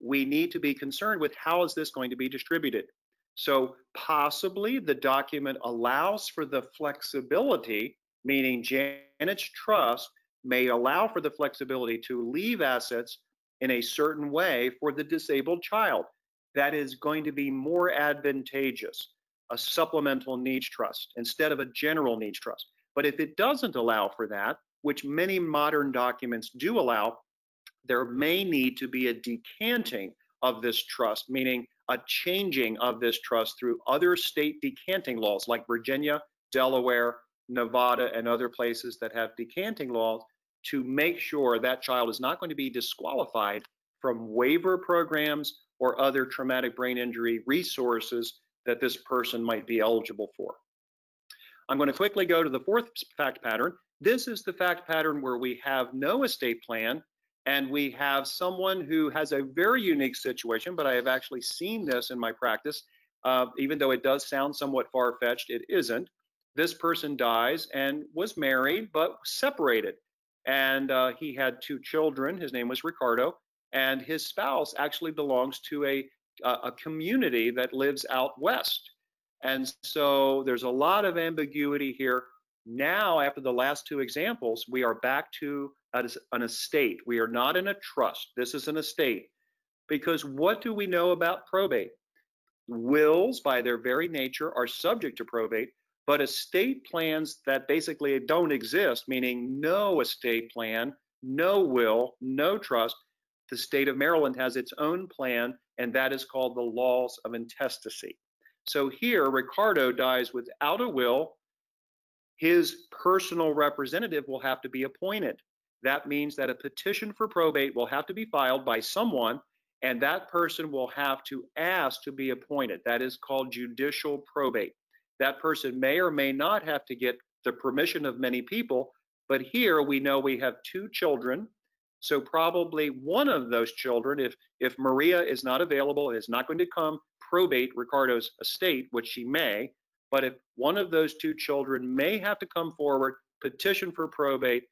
We need to be concerned with how is this going to be distributed. So possibly the document allows for the flexibility, meaning Janet's trust may allow for the flexibility to leave assets in a certain way for the disabled child. That is going to be more advantageous, a supplemental needs trust instead of a general needs trust. But if it doesn't allow for that, which many modern documents do allow, there may need to be a decanting of this trust, meaning a changing of this trust through other state decanting laws like Virginia, Delaware, Nevada, and other places that have decanting laws to make sure that child is not going to be disqualified from waiver programs or other traumatic brain injury resources that this person might be eligible for. I'm going to quickly go to the fourth fact pattern. This is the fact pattern where we have no estate plan and we have someone who has a very unique situation, but I have actually seen this in my practice. Uh, even though it does sound somewhat far fetched, it isn't. This person dies and was married but separated. And uh, he had two children. His name was Ricardo. And his spouse actually belongs to a, a community that lives out west. And so there's a lot of ambiguity here. Now, after the last two examples, we are back to an estate. We are not in a trust. This is an estate. Because what do we know about probate? Wills, by their very nature, are subject to probate, but estate plans that basically don't exist, meaning no estate plan, no will, no trust, the state of Maryland has its own plan, and that is called the laws of intestacy. So here, Ricardo dies without a will. His personal representative will have to be appointed. That means that a petition for probate will have to be filed by someone, and that person will have to ask to be appointed. That is called judicial probate. That person may or may not have to get the permission of many people, but here we know we have two children. So probably one of those children, if if Maria is not available, is not going to come probate Ricardo's estate, which she may, but if one of those two children may have to come forward, petition for probate,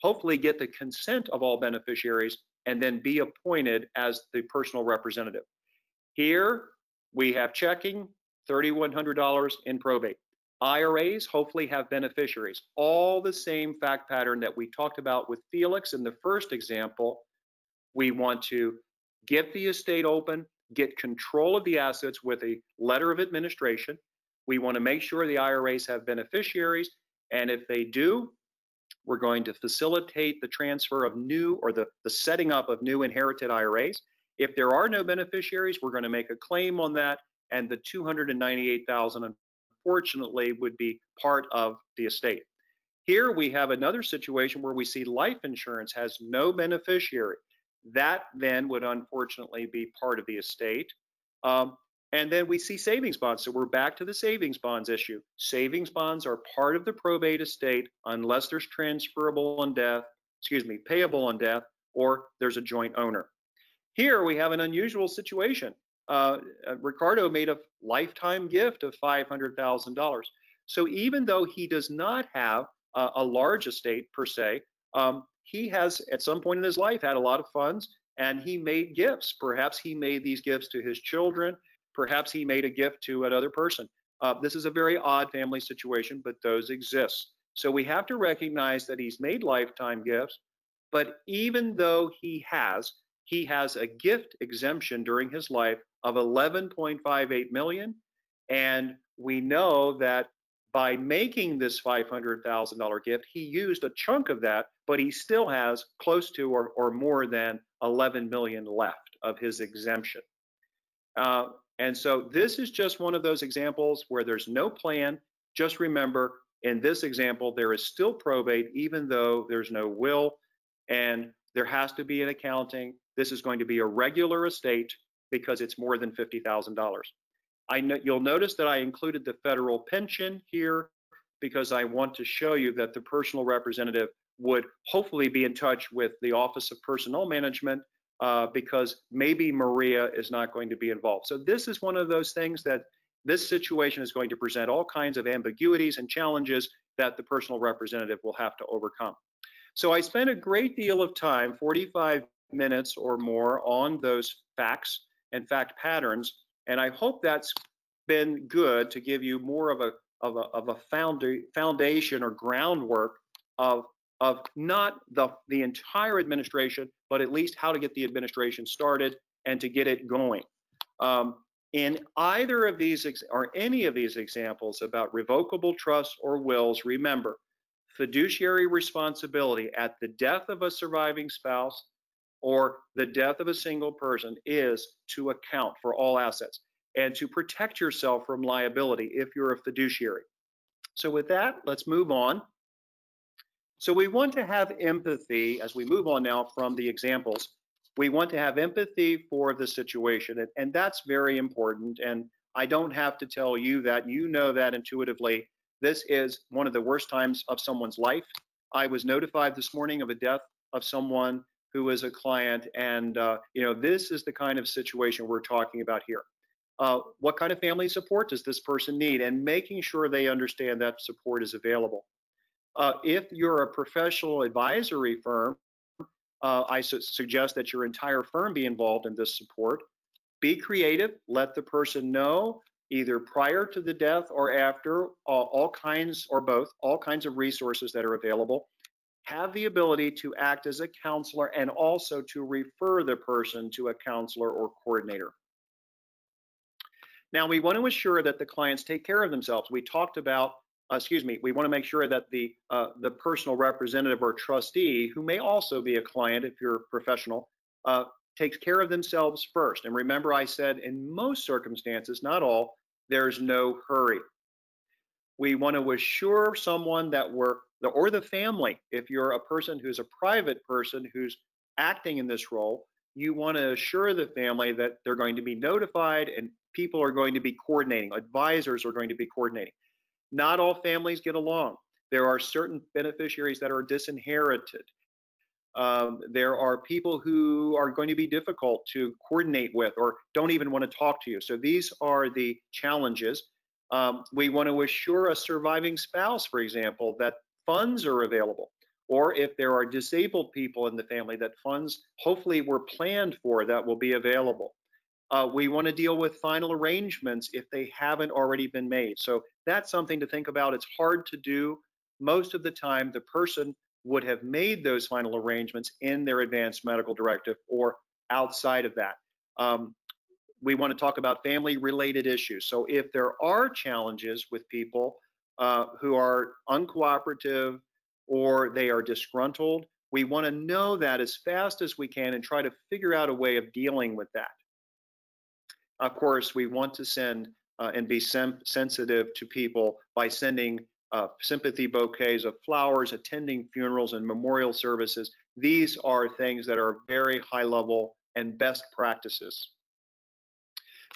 hopefully get the consent of all beneficiaries, and then be appointed as the personal representative. Here we have checking, $3,100 in probate. IRAs hopefully have beneficiaries. All the same fact pattern that we talked about with Felix in the first example. We want to get the estate open, get control of the assets with a letter of administration. We want to make sure the IRAs have beneficiaries. And if they do, we're going to facilitate the transfer of new or the, the setting up of new inherited IRAs. If there are no beneficiaries, we're going to make a claim on that, and the 298,000 unfortunately would be part of the estate. Here we have another situation where we see life insurance has no beneficiary. That then would unfortunately be part of the estate. Um, and then we see savings bonds. So we're back to the savings bonds issue. Savings bonds are part of the probate estate unless there's transferable on death, excuse me, payable on death, or there's a joint owner. Here we have an unusual situation. Uh, uh Ricardo made a lifetime gift of $500,000. So even though he does not have a, a large estate per se, um, he has at some point in his life had a lot of funds and he made gifts. Perhaps he made these gifts to his children Perhaps he made a gift to another person. Uh, this is a very odd family situation, but those exist. So we have to recognize that he's made lifetime gifts, but even though he has, he has a gift exemption during his life of 11.58 million. And we know that by making this $500,000 gift, he used a chunk of that, but he still has close to or, or more than 11 million left of his exemption. Uh, and so this is just one of those examples where there's no plan. Just remember, in this example, there is still probate, even though there's no will, and there has to be an accounting. This is going to be a regular estate because it's more than $50,000. I know, you'll notice that I included the federal pension here because I want to show you that the personal representative would hopefully be in touch with the Office of Personnel Management uh, because maybe Maria is not going to be involved. So this is one of those things that this situation is going to present all kinds of ambiguities and challenges that the personal representative will have to overcome. So I spent a great deal of time, 45 minutes or more, on those facts and fact patterns, and I hope that's been good to give you more of a of a, of a foundation or groundwork of of not the, the entire administration, but at least how to get the administration started and to get it going. Um, in either of these or any of these examples about revocable trusts or wills, remember fiduciary responsibility at the death of a surviving spouse or the death of a single person is to account for all assets and to protect yourself from liability if you're a fiduciary. So with that, let's move on. So we want to have empathy as we move on now from the examples. We want to have empathy for the situation, and, and that's very important. And I don't have to tell you that, you know that intuitively, This is one of the worst times of someone's life. I was notified this morning of a death of someone who was a client, and uh, you know this is the kind of situation we're talking about here. Uh, what kind of family support does this person need, and making sure they understand that support is available. Uh, if you're a professional advisory firm, uh, I su suggest that your entire firm be involved in this support. Be creative. Let the person know either prior to the death or after, all, all kinds or both, all kinds of resources that are available. Have the ability to act as a counselor and also to refer the person to a counselor or coordinator. Now, we want to assure that the clients take care of themselves. We talked about uh, excuse me, we want to make sure that the uh, the personal representative or trustee, who may also be a client if you're a professional, uh, takes care of themselves first. And remember, I said in most circumstances, not all, there's no hurry. We want to assure someone that we're the or the family, if you're a person who's a private person who's acting in this role, you want to assure the family that they're going to be notified and people are going to be coordinating, advisors are going to be coordinating. Not all families get along. There are certain beneficiaries that are disinherited. Um, there are people who are going to be difficult to coordinate with or don't even want to talk to you. So these are the challenges. Um, we want to assure a surviving spouse, for example, that funds are available. Or if there are disabled people in the family, that funds hopefully were planned for that will be available. Uh, we want to deal with final arrangements if they haven't already been made. So that's something to think about. It's hard to do. Most of the time, the person would have made those final arrangements in their advanced medical directive or outside of that. Um, we want to talk about family related issues. So if there are challenges with people uh, who are uncooperative or they are disgruntled, we want to know that as fast as we can and try to figure out a way of dealing with that. Of course, we want to send uh, and be sensitive to people by sending uh, sympathy bouquets of flowers, attending funerals and memorial services. These are things that are very high level and best practices.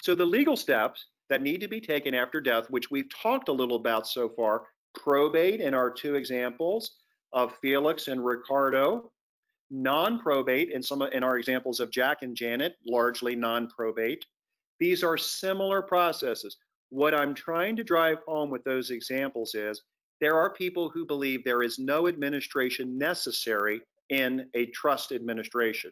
So, the legal steps that need to be taken after death, which we've talked a little about so far, probate in our two examples of Felix and Ricardo, non-probate in some in our examples of Jack and Janet, largely non-probate, these are similar processes. What I'm trying to drive home with those examples is there are people who believe there is no administration necessary in a trust administration,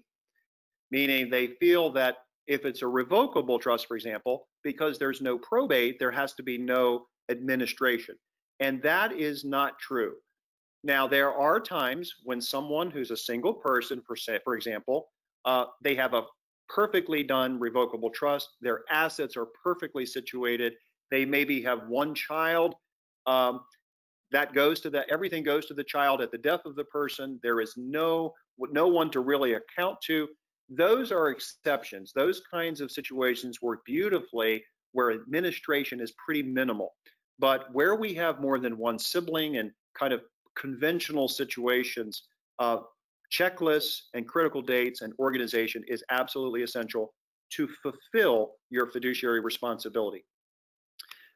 meaning they feel that if it's a revocable trust, for example, because there's no probate, there has to be no administration. And that is not true. Now, there are times when someone who's a single person, for, for example, uh, they have a perfectly done revocable trust. Their assets are perfectly situated. They maybe have one child. Um, that goes to that. everything goes to the child at the death of the person. There is no no one to really account to. Those are exceptions. Those kinds of situations work beautifully where administration is pretty minimal. But where we have more than one sibling and kind of conventional situations, uh, checklists and critical dates and organization is absolutely essential to fulfill your fiduciary responsibility.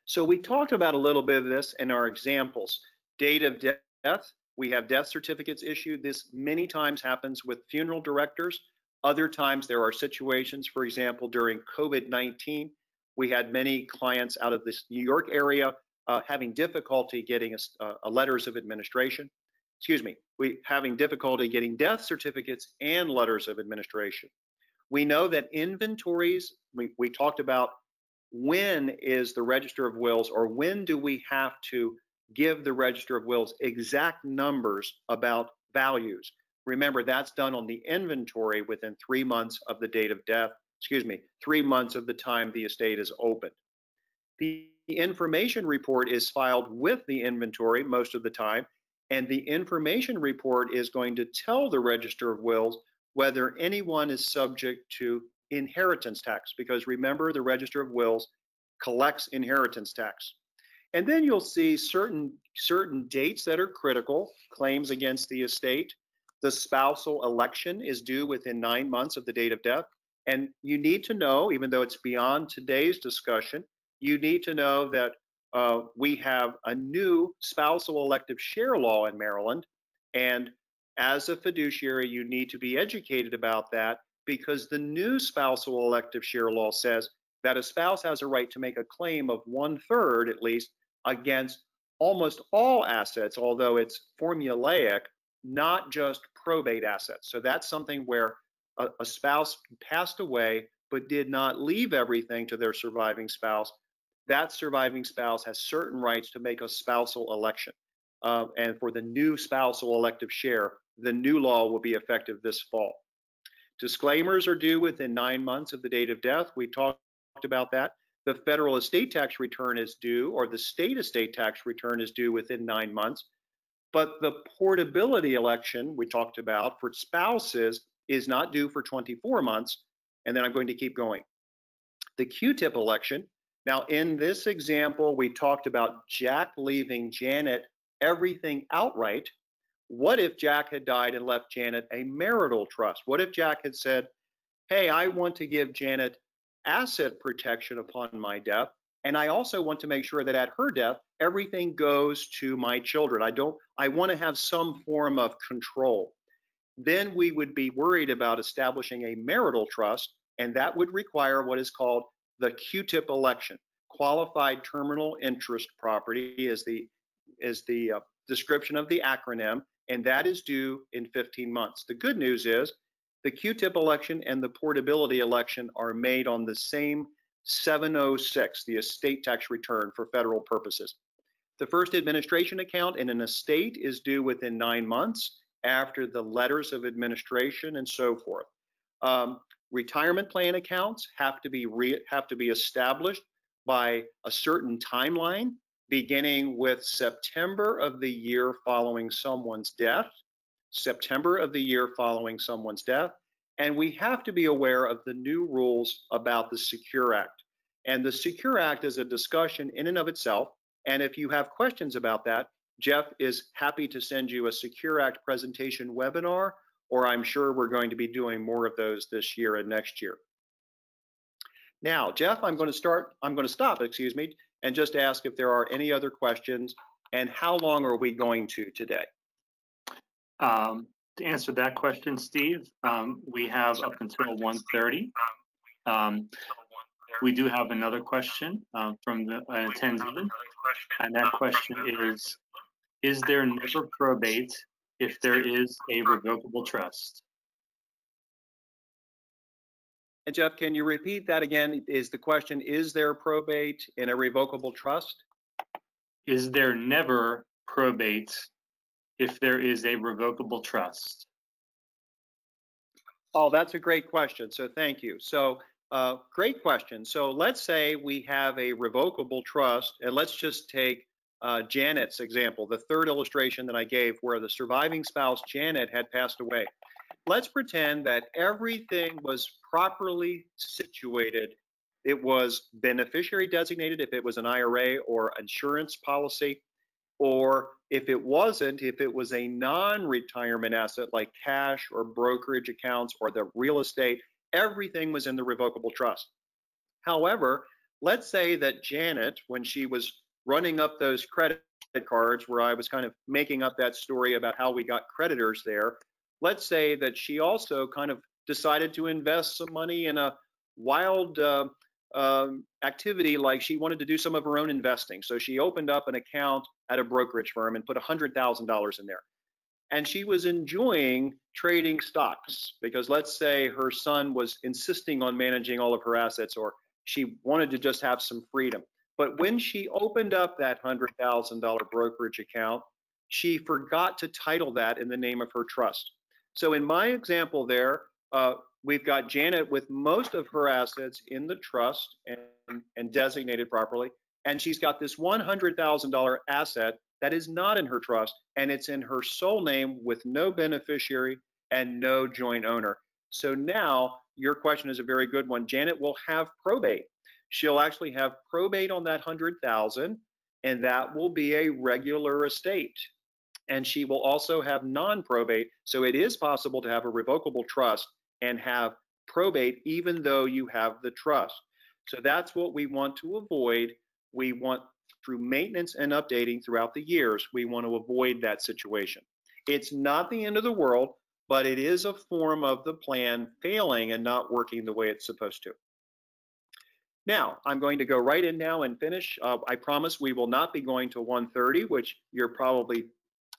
So we talked about a little bit of this in our examples. Date of death, we have death certificates issued. This many times happens with funeral directors. Other times there are situations, for example, during COVID-19, we had many clients out of this New York area uh, having difficulty getting a, a letters of administration excuse me, we having difficulty getting death certificates and letters of administration. We know that inventories, we, we talked about when is the register of wills or when do we have to give the register of wills exact numbers about values. Remember, that's done on the inventory within three months of the date of death, excuse me, three months of the time the estate is opened. The information report is filed with the inventory most of the time, and the information report is going to tell the Register of Wills whether anyone is subject to inheritance tax, because remember, the Register of Wills collects inheritance tax. And then you'll see certain, certain dates that are critical, claims against the estate. The spousal election is due within nine months of the date of death. And you need to know, even though it's beyond today's discussion, you need to know that uh, we have a new spousal elective share law in Maryland. And as a fiduciary, you need to be educated about that because the new spousal elective share law says that a spouse has a right to make a claim of one third, at least, against almost all assets, although it's formulaic, not just probate assets. So that's something where a, a spouse passed away but did not leave everything to their surviving spouse. That surviving spouse has certain rights to make a spousal election. Uh, and for the new spousal elective share, the new law will be effective this fall. Disclaimers are due within nine months of the date of death. We talked about that. The federal estate tax return is due, or the state estate tax return is due within nine months. But the portability election we talked about for spouses is not due for 24 months. And then I'm going to keep going. The Q-tip election. Now, in this example, we talked about Jack leaving Janet everything outright what if Jack had died and left Janet a marital trust? What if Jack had said, Hey, I want to give Janet asset protection upon my death. And I also want to make sure that at her death, everything goes to my children. I don't, I want to have some form of control. Then we would be worried about establishing a marital trust, and that would require what is called the Q-tip election. Qualified terminal interest property is the is the uh, description of the acronym, and that is due in 15 months. The good news is the Q-tip election and the portability election are made on the same 706, the estate tax return for federal purposes. The first administration account in an estate is due within nine months after the letters of administration and so forth. Um, retirement plan accounts have to be re- have to be established by a certain timeline beginning with September of the year following someone's death, September of the year following someone's death, and we have to be aware of the new rules about the Secure Act. And the Secure Act is a discussion in and of itself. And if you have questions about that, Jeff is happy to send you a Secure Act presentation webinar, or I'm sure we're going to be doing more of those this year and next year. Now, Jeff, I'm going to start, I'm going to stop, excuse me, and just ask if there are any other questions and how long are we going to today? Um, to answer that question, Steve, um, we have up until 1.30. Um, we do have another question uh, from the uh, attendee, and that question is, is there never probate if there is a revocable trust? And Jeff, can you repeat that again? Is the question, is there probate in a revocable trust? Is there never probate if there is a revocable trust? Oh, that's a great question. So thank you. So uh, great question. So let's say we have a revocable trust, and let's just take uh, Janet's example, the third illustration that I gave, where the surviving spouse, Janet, had passed away let's pretend that everything was properly situated. It was beneficiary designated if it was an IRA or insurance policy, or if it wasn't, if it was a non retirement asset like cash or brokerage accounts or the real estate, everything was in the revocable trust. However, let's say that Janet, when she was running up those credit cards, where I was kind of making up that story about how we got creditors there, let's say that she also kind of decided to invest some money in a wild uh, um, activity like she wanted to do some of her own investing. So she opened up an account at a brokerage firm and put $100,000 in there. And she was enjoying trading stocks because let's say her son was insisting on managing all of her assets or she wanted to just have some freedom. But when she opened up that $100,000 brokerage account, she forgot to title that in the name of her trust. So in my example there, uh, we've got Janet with most of her assets in the trust and, and designated properly. And she's got this $100,000 asset that is not in her trust and it's in her sole name with no beneficiary and no joint owner. So now your question is a very good one. Janet will have probate. She'll actually have probate on that 100,000 and that will be a regular estate and she will also have non-probate. So it is possible to have a revocable trust and have probate even though you have the trust. So that's what we want to avoid. We want through maintenance and updating throughout the years, we want to avoid that situation. It's not the end of the world, but it is a form of the plan failing and not working the way it's supposed to. Now, I'm going to go right in now and finish. Uh, I promise we will not be going to 1:30, which you're probably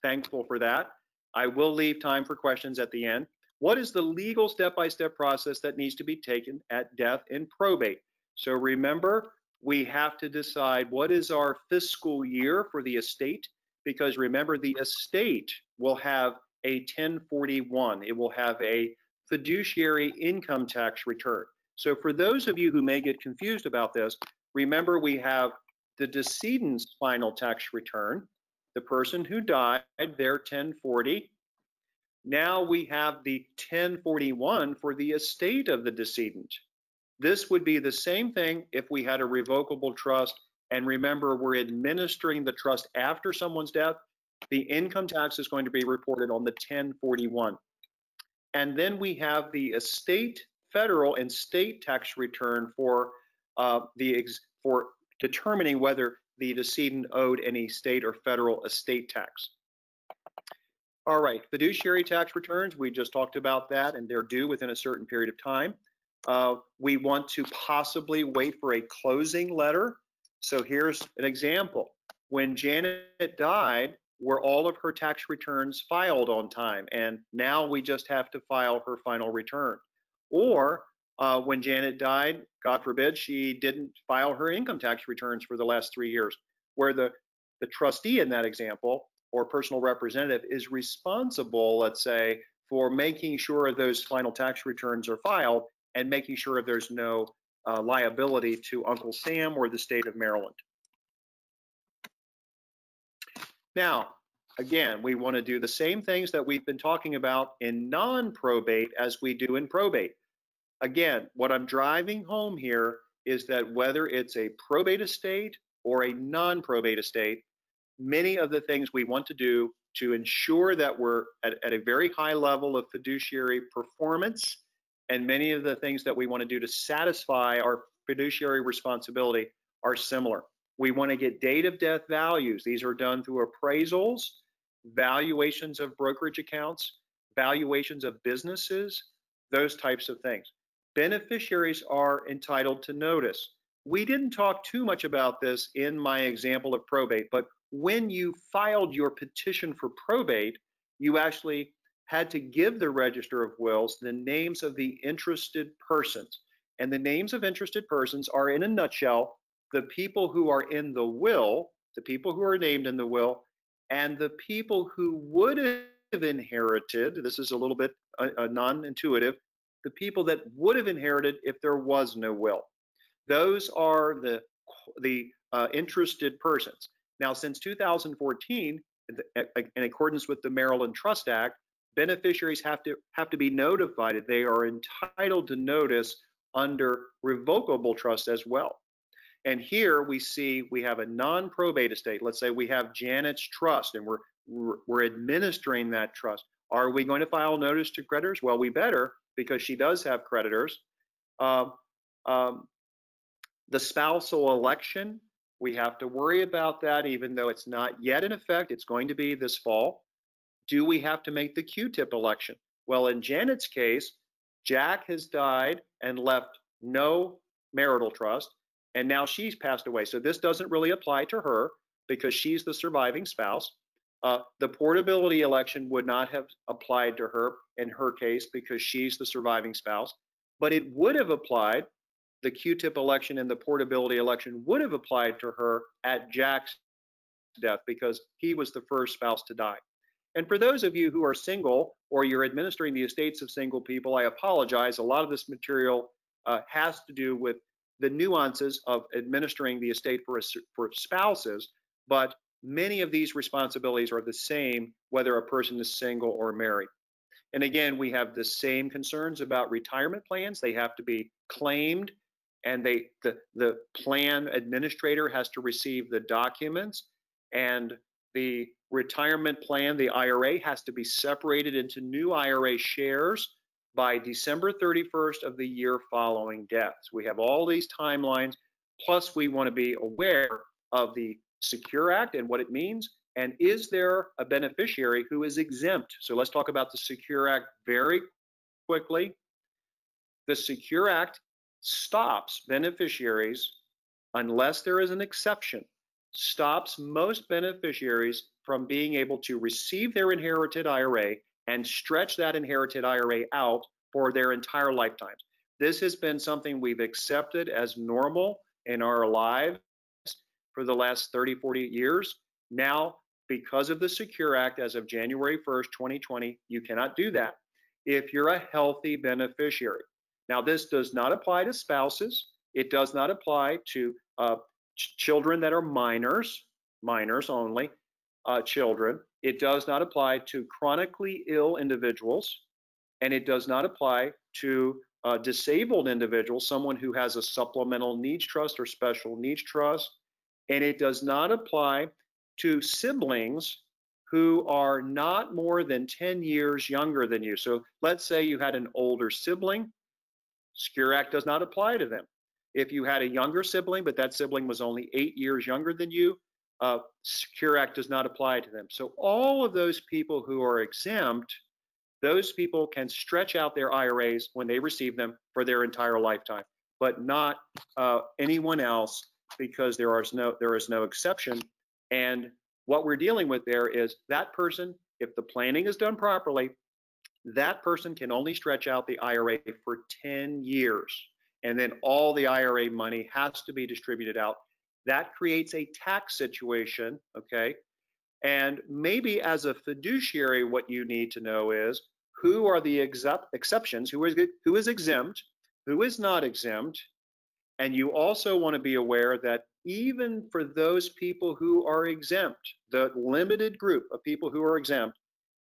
thankful for that. I will leave time for questions at the end. What is the legal step-by-step process that needs to be taken at death in probate? So remember, we have to decide what is our fiscal year for the estate, because remember, the estate will have a 1041. It will have a fiduciary income tax return. So for those of you who may get confused about this, remember we have the decedent's final tax return, the person who died, their 1040. Now we have the 1041 for the estate of the decedent. This would be the same thing if we had a revocable trust. And remember, we're administering the trust after someone's death. The income tax is going to be reported on the 1041. And then we have the estate federal and state tax return for uh, the for determining whether the decedent owed any state or federal estate tax. All right, fiduciary tax returns, we just talked about that, and they're due within a certain period of time. Uh, we want to possibly wait for a closing letter. So here's an example. When Janet died, were all of her tax returns filed on time? And now we just have to file her final return. Or uh, when Janet died, God forbid, she didn't file her income tax returns for the last three years, where the, the trustee in that example or personal representative is responsible, let's say, for making sure those final tax returns are filed and making sure there's no uh, liability to Uncle Sam or the state of Maryland. Now, again, we want to do the same things that we've been talking about in non-probate as we do in probate. Again, what I'm driving home here is that whether it's a probate estate or a non-probate estate, many of the things we want to do to ensure that we're at, at, a very high level of fiduciary performance and many of the things that we want to do to satisfy our fiduciary responsibility are similar. We want to get date of death values. These are done through appraisals, valuations of brokerage accounts, valuations of businesses, those types of things. Beneficiaries are entitled to notice. We didn't talk too much about this in my example of probate, but when you filed your petition for probate, you actually had to give the Register of Wills the names of the interested persons. And the names of interested persons are, in a nutshell, the people who are in the will, the people who are named in the will, and the people who would have inherited, this is a little bit uh, uh, non-intuitive, the people that would have inherited if there was no will. Those are the, the uh, interested persons. Now, since 2014, in accordance with the Maryland Trust Act, beneficiaries have to have to be notified. They are entitled to notice under revocable trust as well. And here we see we have a non-probate estate. Let's say we have Janet's trust and we're, we're administering that trust. Are we going to file notice to creditors? Well, we better because she does have creditors. Um, um, the spousal election, we have to worry about that even though it's not yet in effect. It's going to be this fall. Do we have to make the Q-tip election? Well, in Janet's case, Jack has died and left no marital trust and now she's passed away. So this doesn't really apply to her because she's the surviving spouse. Uh, the portability election would not have applied to her in her case because she's the surviving spouse, but it would have applied. The Q-tip election and the portability election would have applied to her at Jack's death because he was the first spouse to die. And for those of you who are single or you're administering the estates of single people, I apologize. A lot of this material uh, has to do with the nuances of administering the estate for, for spouses, but many of these responsibilities are the same whether a person is single or married. And again, we have the same concerns about retirement plans. They have to be claimed and they the, the plan administrator has to receive the documents and the retirement plan, the IRA, has to be separated into new IRA shares by December 31st of the year following deaths. We have all these timelines, plus we want to be aware of the Secure Act and what it means? And is there a beneficiary who is exempt? So let's talk about the Secure Act very quickly. The Secure Act stops beneficiaries unless there is an exception, stops most beneficiaries from being able to receive their inherited IRA and stretch that inherited IRA out for their entire lifetimes. This has been something we've accepted as normal in our lives for the last 30, 40 years. Now, because of the Secure Act as of January 1st, 2020, you cannot do that if you're a healthy beneficiary. Now, this does not apply to spouses. It does not apply to uh, ch children that are minors, minors only, uh, children. It does not apply to chronically ill individuals, and it does not apply to uh, disabled individuals, someone who has a supplemental needs trust or special needs trust, and it does not apply to siblings who are not more than 10 years younger than you. So let's say you had an older sibling, Secure Act does not apply to them. If you had a younger sibling, but that sibling was only eight years younger than you, uh, Secure Act does not apply to them. So all of those people who are exempt, those people can stretch out their IRAs when they receive them for their entire lifetime, but not uh, anyone else because there is no there is no exception. And what we're dealing with there is that person, if the planning is done properly, that person can only stretch out the IRA for 10 years. And then all the IRA money has to be distributed out. That creates a tax situation, okay? And maybe as a fiduciary, what you need to know is who are the exceptions, who is, who is exempt, who is not exempt, and you also want to be aware that even for those people who are exempt, the limited group of people who are exempt,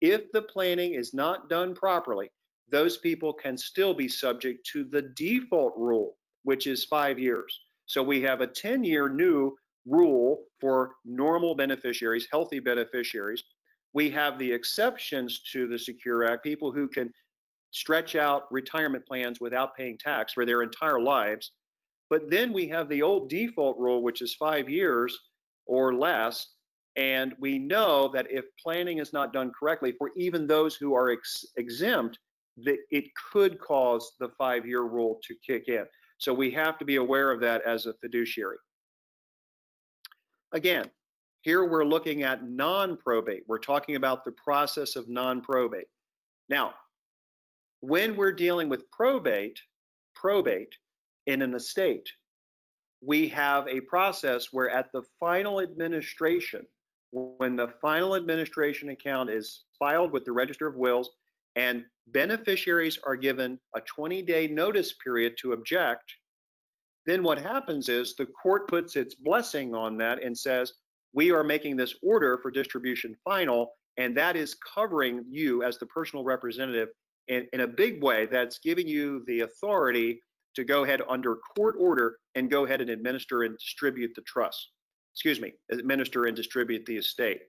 if the planning is not done properly, those people can still be subject to the default rule, which is five years. So we have a 10 year new rule for normal beneficiaries, healthy beneficiaries. We have the exceptions to the Secure Act, people who can stretch out retirement plans without paying tax for their entire lives. But then we have the old default rule, which is five years or less. And we know that if planning is not done correctly for even those who are ex exempt, that it could cause the five year rule to kick in. So we have to be aware of that as a fiduciary. Again, here we're looking at non probate. We're talking about the process of non probate. Now, when we're dealing with probate, probate, in an estate. We have a process where at the final administration, when the final administration account is filed with the Register of Wills and beneficiaries are given a 20 day notice period to object, then what happens is the court puts its blessing on that and says, we are making this order for distribution final, and that is covering you as the personal representative in, in a big way. That's giving you the authority to go ahead under court order and go ahead and administer and distribute the trust. Excuse me, administer and distribute the estate.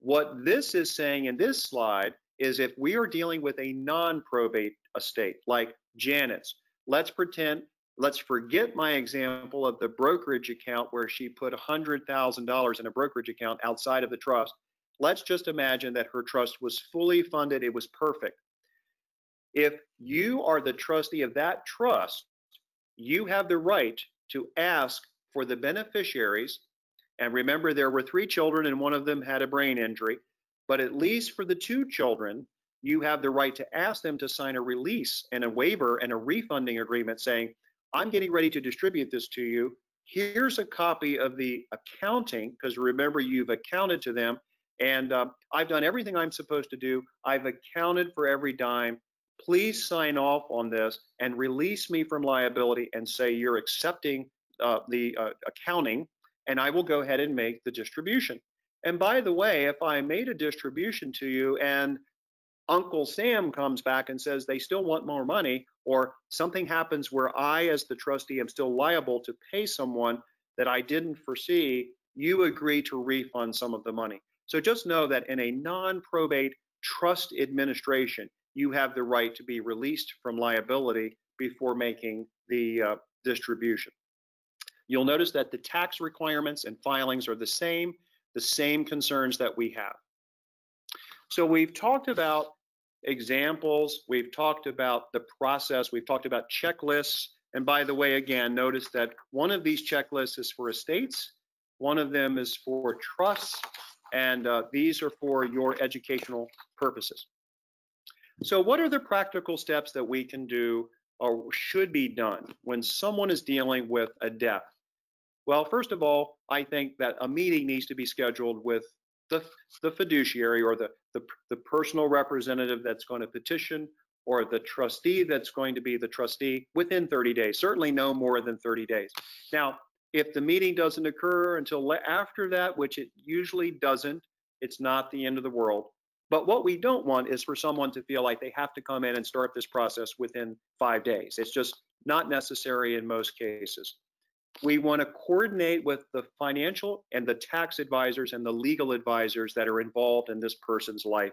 What this is saying in this slide is if we are dealing with a non-probate estate like Janet's, let's pretend, let's forget my example of the brokerage account where she put $100,000 in a brokerage account outside of the trust. Let's just imagine that her trust was fully funded, it was perfect. If you are the trustee of that trust, you have the right to ask for the beneficiaries. And remember, there were three children, and one of them had a brain injury. But at least for the two children, you have the right to ask them to sign a release and a waiver and a refunding agreement saying, I'm getting ready to distribute this to you. Here's a copy of the accounting, because remember, you've accounted to them. And uh, I've done everything I'm supposed to do. I've accounted for every dime please sign off on this and release me from liability and say you're accepting uh, the uh, accounting and I will go ahead and make the distribution. And by the way, if I made a distribution to you and Uncle Sam comes back and says they still want more money, or something happens where I, as the trustee, am still liable to pay someone that I didn't foresee, you agree to refund some of the money. So just know that in a non probate trust administration, you have the right to be released from liability before making the uh, distribution. You'll notice that the tax requirements and filings are the same, the same concerns that we have. So we've talked about examples, we've talked about the process, we've talked about checklists. And by the way, again, notice that one of these checklists is for estates, one of them is for trusts, and uh, these are for your educational purposes. So what are the practical steps that we can do or should be done when someone is dealing with a death? Well, first of all, I think that a meeting needs to be scheduled with the, the fiduciary or the, the, the personal representative that's going to petition or the trustee that's going to be the trustee within 30 days, certainly no more than 30 days. Now, if the meeting doesn't occur until after that, which it usually doesn't, it's not the end of the world. But what we don't want is for someone to feel like they have to come in and start this process within five days. It's just not necessary in most cases. We want to coordinate with the financial and the tax advisors and the legal advisors that are involved in this person's life.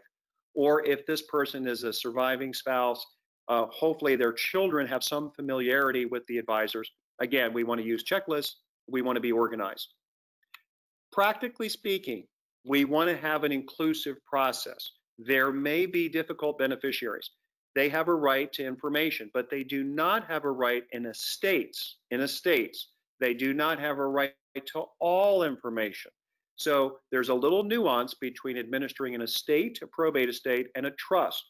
Or if this person is a surviving spouse, uh, hopefully their children have some familiarity with the advisors. Again, we want to use checklists. We want to be organized. Practically speaking, we want to have an inclusive process. There may be difficult beneficiaries. They have a right to information, but they do not have a right in estates. In estates, they do not have a right to all information. So there's a little nuance between administering an estate, a probate estate, and a trust.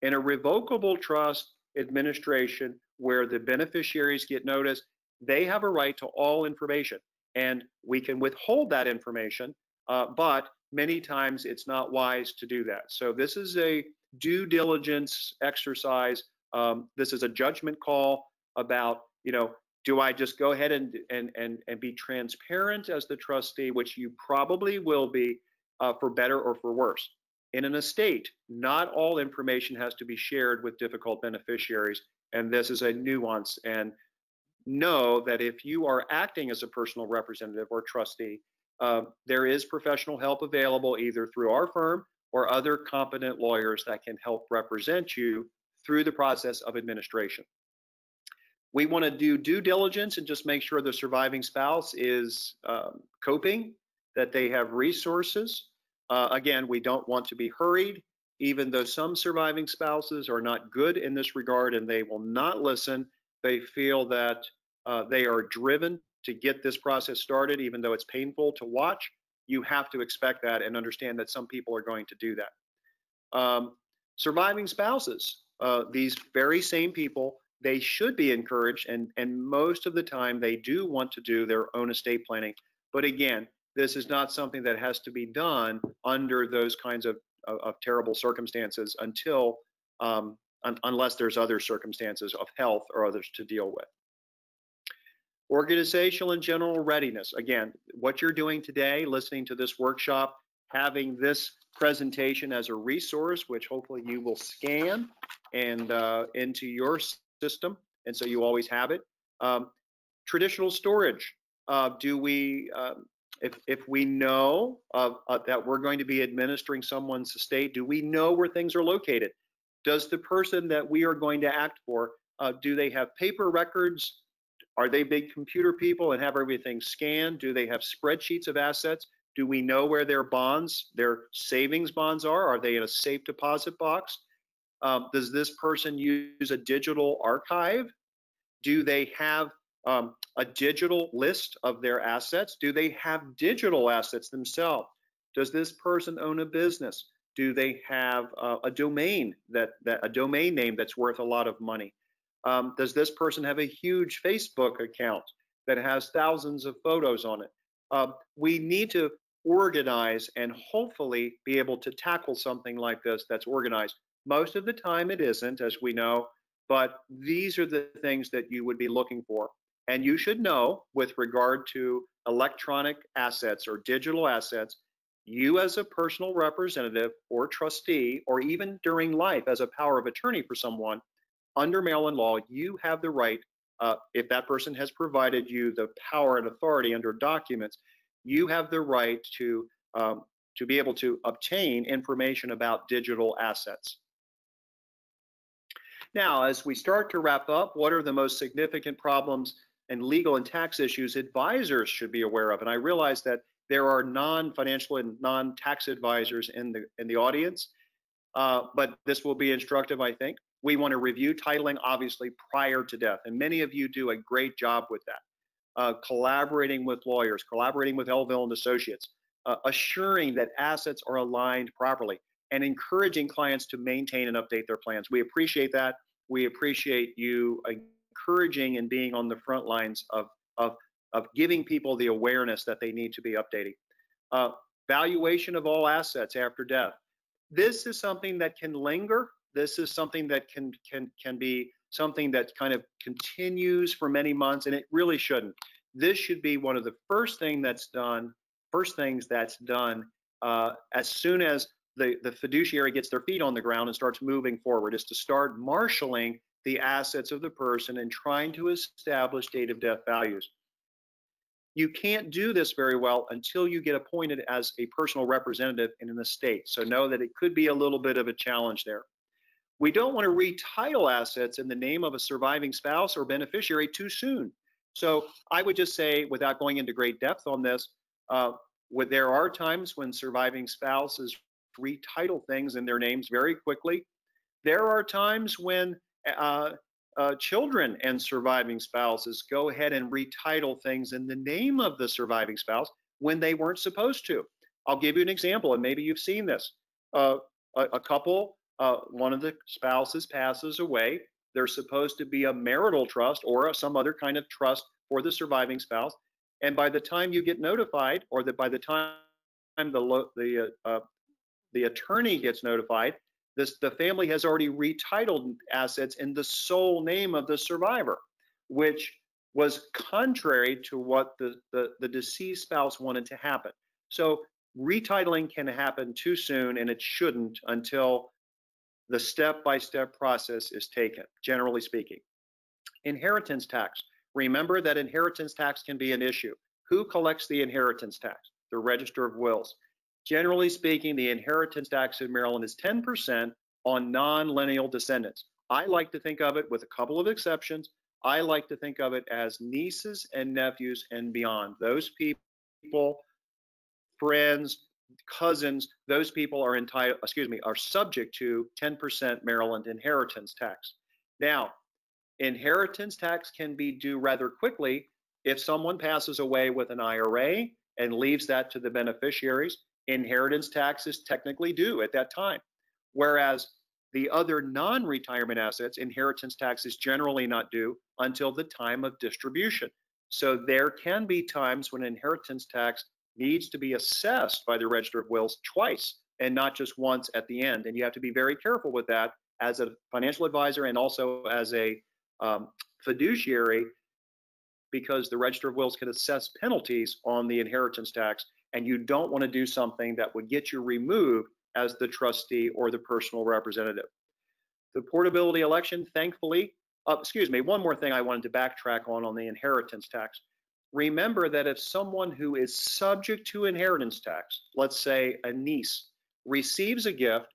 In a revocable trust administration where the beneficiaries get notice, they have a right to all information. And we can withhold that information, uh, but many times it's not wise to do that. So this is a due diligence exercise. Um, this is a judgment call about, you know, do I just go ahead and, and, and, and be transparent as the trustee, which you probably will be uh, for better or for worse. In an estate, not all information has to be shared with difficult beneficiaries, and this is a nuance. And know that if you are acting as a personal representative or trustee, uh, there is professional help available either through our firm or other competent lawyers that can help represent you through the process of administration. We want to do due diligence and just make sure the surviving spouse is um, coping, that they have resources. Uh, again, we don't want to be hurried, even though some surviving spouses are not good in this regard and they will not listen. They feel that uh, they are driven to get this process started, even though it's painful to watch. You have to expect that and understand that some people are going to do that. Um, surviving spouses, uh, these very same people they should be encouraged, and, and most of the time they do want to do their own estate planning. But again, this is not something that has to be done under those kinds of, of, of terrible circumstances until, um, un, unless there's other circumstances of health or others to deal with. Organizational and general readiness. Again, what you're doing today, listening to this workshop, having this presentation as a resource, which hopefully you will scan and uh, into your system, and so you always have it. Um, traditional storage. Uh, do we, um, if, if we know uh, that we're going to be administering someone's estate, do we know where things are located? Does the person that we are going to act for, uh, do they have paper records? Are they big computer people and have everything scanned? Do they have spreadsheets of assets? Do we know where their bonds, their savings bonds are? Are they in a safe deposit box? Um, does this person use a digital archive? Do they have um, a digital list of their assets? Do they have digital assets themselves? Does this person own a business? Do they have uh, a domain that, that a domain name that's worth a lot of money? Um, does this person have a huge Facebook account that has thousands of photos on it? Uh, we need to organize and hopefully be able to tackle something like this that's organized. Most of the time it isn't, as we know, but these are the things that you would be looking for. And you should know with regard to electronic assets or digital assets, you as a personal representative or trustee, or even during life as a power of attorney for someone, under Maryland law, you have the right, uh, if that person has provided you the power and authority under documents, you have the right to, um, to be able to obtain information about digital assets. Now, as we start to wrap up, what are the most significant problems and legal and tax issues advisors should be aware of. And I realize that there are non-financial and non-tax advisors in the in the audience, uh, but this will be instructive, I think. We want to review titling obviously prior to death, and many of you do a great job with that. Uh, collaborating with lawyers, collaborating with Elville and Associates, uh, assuring that assets are aligned properly, and encouraging clients to maintain and update their plans. We appreciate that. We appreciate you encouraging and being on the front lines of, of, of giving people the awareness that they need to be updating. Uh, valuation of all assets after death. This is something that can linger. This is something that can can can be something that kind of continues for many months, and it really shouldn't. This should be one of the first thing that's done, first things that's done uh, as soon as the, the fiduciary gets their feet on the ground and starts moving forward, is to start marshaling the assets of the person and trying to establish date of death values. You can't do this very well until you get appointed as a personal representative in an estate. So know that it could be a little bit of a challenge there. We don't want to retitle assets in the name of a surviving spouse or beneficiary too soon. So I would just say, without going into great depth on this, uh, there are times when surviving spouses retitle things in their names very quickly. There are times when uh, uh, children and surviving spouses go ahead and retitle things in the name of the surviving spouse when they weren't supposed to. I'll give you an example, and maybe you've seen this. Uh, a, a, couple, uh, one of the spouses passes away. There's supposed to be a marital trust or some other kind of trust for the surviving spouse. And by the time you get notified, or that by the time the the uh, the attorney gets notified, this, the family has already retitled assets in the sole name of the survivor, which was contrary to what the, the, the deceased spouse wanted to happen. So retitling can happen too soon and it shouldn't until the step-by-step process is taken, generally speaking. Inheritance tax. Remember that inheritance tax can be an issue. Who collects the inheritance tax? The Register of Wills. Generally speaking, the inheritance tax in Maryland is 10% on non-lineal descendants. I like to think of it with a couple of exceptions. I like to think of it as nieces and nephews and beyond. Those people, friends, cousins, those people are entitled, excuse me, are subject to 10% Maryland inheritance tax. Now, inheritance tax can be due rather quickly if someone passes away with an IRA and leaves that to the beneficiaries inheritance tax is technically due at that time. Whereas the other non retirement assets, inheritance tax is generally not due until the time of distribution. So there can be times when inheritance tax needs to be assessed by the Register of Wills twice and not just once at the end. And you have to be very careful with that as a financial advisor and also as a um, fiduciary because the Register of Wills can assess penalties on the inheritance tax and you don't want to do something that would get you removed as the trustee or the personal representative. The portability election, thankfully, uh, excuse me, one more thing I wanted to backtrack on on the inheritance tax. Remember that if someone who is subject to inheritance tax, let's say a niece, receives a gift,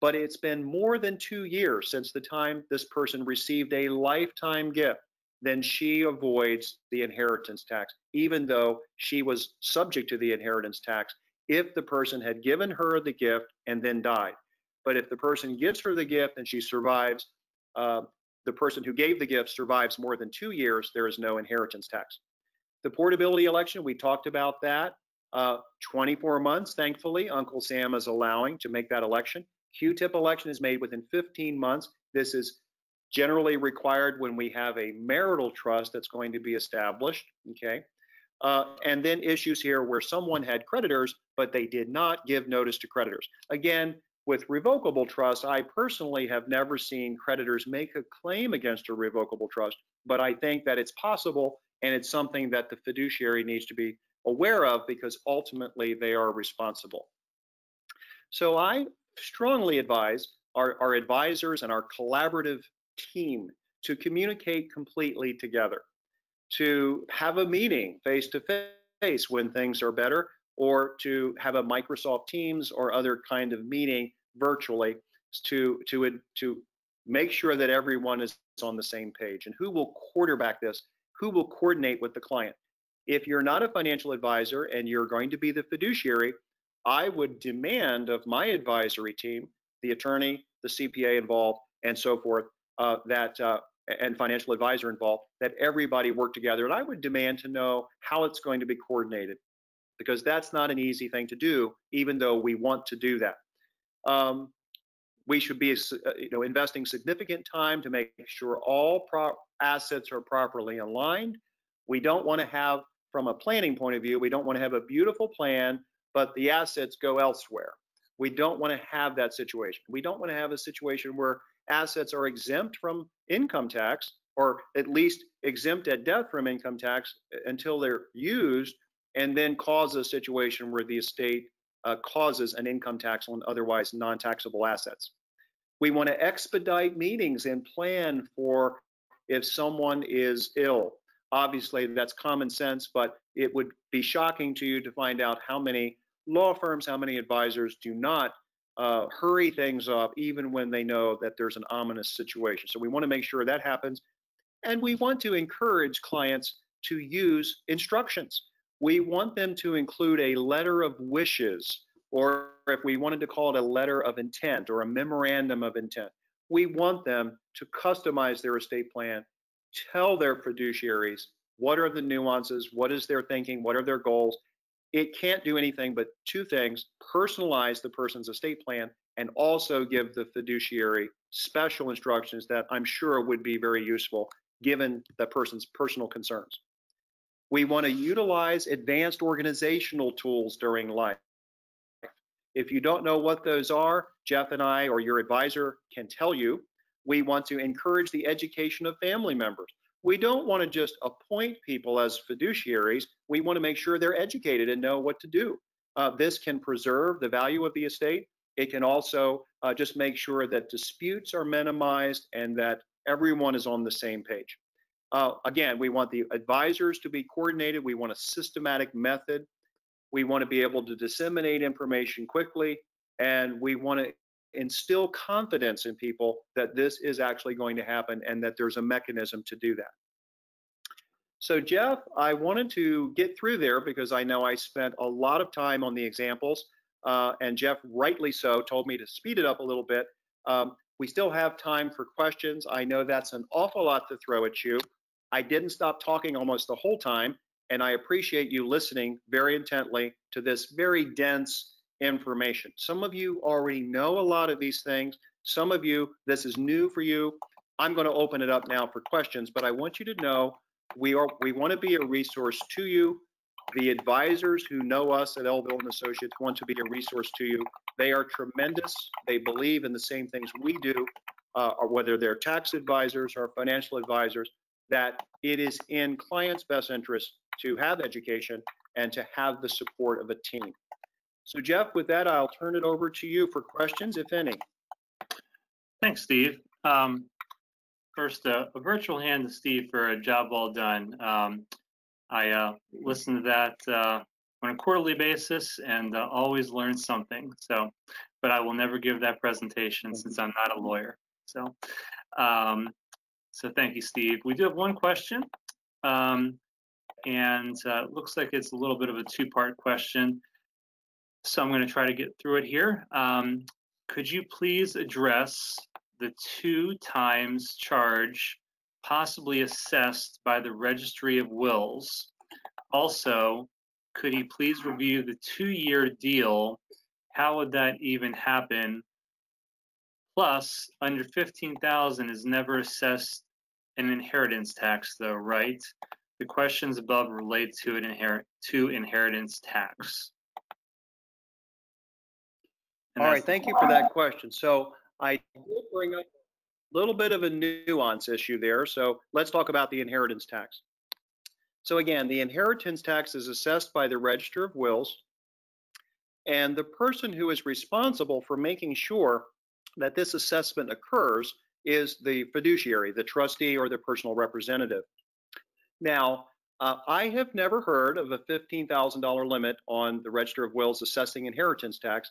but it's been more than two years since the time this person received a lifetime gift, then she avoids the inheritance tax, even though she was subject to the inheritance tax if the person had given her the gift and then died. But if the person gives her the gift and she survives, uh, the person who gave the gift survives more than two years, there is no inheritance tax. The portability election, we talked about that. Uh, 24 months, thankfully, Uncle Sam is allowing to make that election. Q-tip election is made within 15 months. This is generally required when we have a marital trust that's going to be established, okay? Uh, and then issues here where someone had creditors, but they did not give notice to creditors. Again, with revocable trust, I personally have never seen creditors make a claim against a revocable trust, but I think that it's possible and it's something that the fiduciary needs to be aware of because ultimately they are responsible. So I strongly advise our, our advisors and our collaborative team to communicate completely together, to have a meeting face to face when things are better, or to have a Microsoft Teams or other kind of meeting virtually to to to make sure that everyone is on the same page. And who will quarterback this? who will coordinate with the client. If you're not a financial advisor and you're going to be the fiduciary, I would demand of my advisory team, the attorney, the CPA involved, and so forth, uh, that uh, and financial advisor involved, that everybody work together. And I would demand to know how it's going to be coordinated, because that's not an easy thing to do, even though we want to do that. Um, we should be, uh, you know, investing significant time to make sure all assets are properly aligned. We don't want to have, from a planning point of view, we don't want to have a beautiful plan, but the assets go elsewhere. We don't want to have that situation. We don't want to have a situation where assets are exempt from income tax or at least exempt at death from income tax uh, until they're used and then cause a situation where the estate uh, causes an income tax on otherwise non-taxable assets. We want to expedite meetings and plan for if someone is ill. Obviously, that's common sense, but it would be shocking to you to find out how many law firms, how many advisors do not uh, hurry things up even when they know that there's an ominous situation. So we want to make sure that happens. And we want to encourage clients to use instructions. We want them to include a letter of wishes, or if we wanted to call it a letter of intent or a memorandum of intent. We want them to customize their estate plan, tell their fiduciaries what are the nuances, what is their thinking, what are their goals, it can't do anything but two things personalize the person's estate plan and also give the fiduciary special instructions that I'm sure would be very useful given the person's personal concerns. We want to utilize advanced organizational tools during life. If you don't know what those are, Jeff and I or your advisor can tell you. We want to encourage the education of family members we don't want to just appoint people as fiduciaries. We want to make sure they're educated and know what to do. Uh, this can preserve the value of the estate. It can also uh, just make sure that disputes are minimized and that everyone is on the same page. Uh, again, we want the advisors to be coordinated. We want a systematic method. We want to be able to disseminate information quickly. And we want to instill confidence in people that this is actually going to happen and that there's a mechanism to do that. So Jeff, I wanted to get through there because I know I spent a lot of time on the examples, uh, and Jeff, rightly so, told me to speed it up a little bit. Um, we still have time for questions. I know that's an awful lot to throw at you. I didn't stop talking almost the whole time, and I appreciate you listening very intently to this very dense information. Some of you already know a lot of these things. Some of you, this is new for you. I'm going to open it up now for questions, but I want you to know we are we want to be a resource to you. The advisors who know us at Elville and Associates want to be a resource to you. They are tremendous. They believe in the same things we do, uh, or whether they're tax advisors or financial advisors, that it is in clients' best interest to have education and to have the support of a team. So Jeff, with that, I'll turn it over to you for questions, if any. Thanks, Steve. Um, first, uh, a virtual hand to Steve for a job well done. Um, I uh, listen to that uh, on a quarterly basis and uh, always learn something. So, but I will never give that presentation since I'm not a lawyer. So, um, so thank you, Steve. We do have one question, um, and uh, looks like it's a little bit of a two-part question. So I'm going to try to get through it here. Um, could you please address the two times charge possibly assessed by the Registry of Wills? Also, could he please review the two-year deal? How would that even happen? Plus, under 15,000 is never assessed an inheritance tax though, right? The questions above relate to an inherit to inheritance tax. All right, thank you for that question. So I did bring up a little bit of a nuance issue there. So let's talk about the inheritance tax. So again, the inheritance tax is assessed by the Register of Wills, and the person who is responsible for making sure that this assessment occurs is the fiduciary, the trustee, or the personal representative. Now, uh, I have never heard of a $15,000 limit on the Register of Wills assessing inheritance tax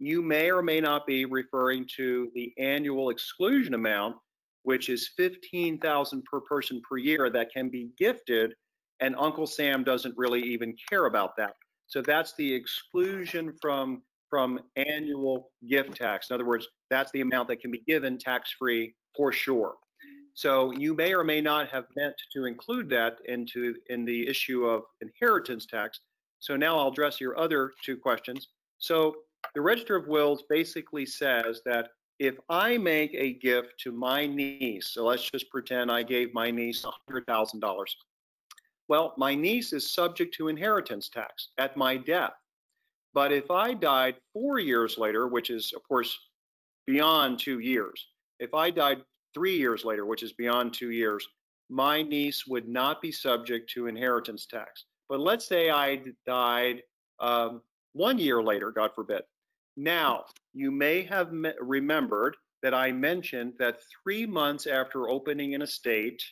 you may or may not be referring to the annual exclusion amount which is 15,000 per person per year that can be gifted, and Uncle Sam doesn't really even care about that. So that's the exclusion from from annual gift tax. In other words, that's the amount that can be given tax-free for sure. So you may or may not have meant to include that into in the issue of inheritance tax. So now I'll address your other two questions. So the Register of Wills basically says that if I make a gift to my niece, so let's just pretend I gave my niece $100,000. Well, my niece is subject to inheritance tax at my death. But if I died four years later, which is, of course, beyond two years, if I died three years later, which is beyond two years, my niece would not be subject to inheritance tax. But let's say I died um, one year later, God forbid. Now, you may have me- remembered that I mentioned that three months after opening an estate,